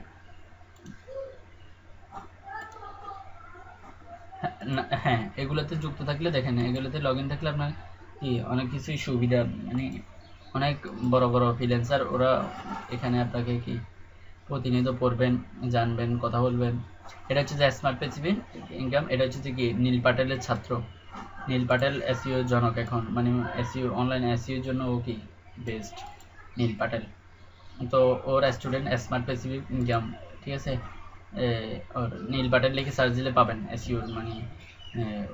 [SPEAKER 1] হ্যাঁ এগুলোতে যুক্ত থাকলে দেখেন, এগুলোতে লগ ইন থাকলে আপনার কি, অনেক কিছুই সুবিধা মানে অনেক বড় বড় ফ্রিল্যান্সার ওরা এখানে আপনাকে কি প্রতিনিয়ত পড়বেন জানবেন, কথা বলবেন। এটা হচ্ছে যে স্মার্ট পেসিফিক ইনকাম এটা হচ্ছে যে কি, নীল পাটেলের ছাত্র। নীল পাটেল এসইও জনক এখন মানে এসইও অনলাইন এসইওর জন্য ও কি বেস্ট নীল পাটেল। তো ওর স্টুডেন্ট স্মার্ট পেসিফিক ইনকাম ঠিক আছে? ওর নীল পাটেল লিখে সার্চ দিলে পাবেন এসইওর মানে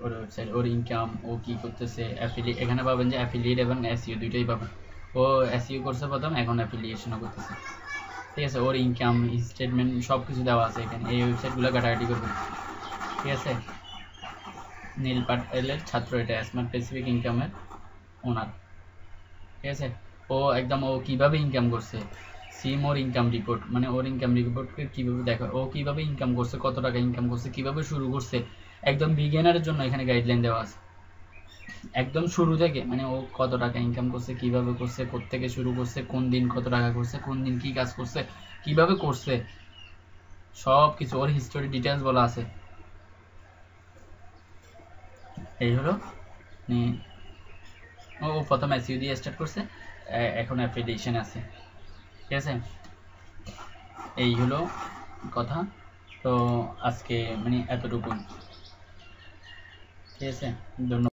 [SPEAKER 1] ওর ওয়েবসাইট ওর ইনকাম ও কি করতেছে অ্যাফিলিয়েট এখানে পাবেন যে অ্যাফিলিয়েট এবং এসইও দুইটাই পাবেন। ও এসইও করছে প্রথম, এখন অ্যাফিলিয়েশনও করতেছে। ঠিক আছে, ওর ইনকাম স্টেটমেন্ট সব কিছু দেওয়া আছে এখানে। এই ওয়েবসাইটগুলো ঘাটাঘাটি করবে। ঠিক আছে? নীল পাটেলের ছাত্র এটা স্মার্ট স্পেসিফিক ইনকামের ওনার ঠিক আছে? ও একদম, ও কীভাবে ইনকাম করছে? সিম ওর ইনকাম রিপোর্ট মানে ওর ইনকাম রিপোর্টকে কীভাবে দেখা ও কীভাবে ইনকাম করছে, কত টাকা ইনকাম করছে, কীভাবে শুরু করছে? একদম বিগিনারের জন্য এখানে গাইডলাইন দেওয়া আছে। একদম শুরু থেকে মানে ও কত টাকা ইনকাম করছে, কীভাবে করছে থেকে শুরু করছে, কোন দিন কত টাকা করছে, কোন দিন কি কাজ করছে, কীভাবে করছে সব কিছু ওর হিস্টোরি ডিটেলস বলা আছে। এই হলো মানে ও প্রথম এসইউ দিয়ে স্টার্ট করছে এখন অ্যাফিলিয়েশন আছে। ঠিক আছে? এই হলো কথা। তো আজকে মানে এতটুকু ঠিক আছে? ধন্যবাদ।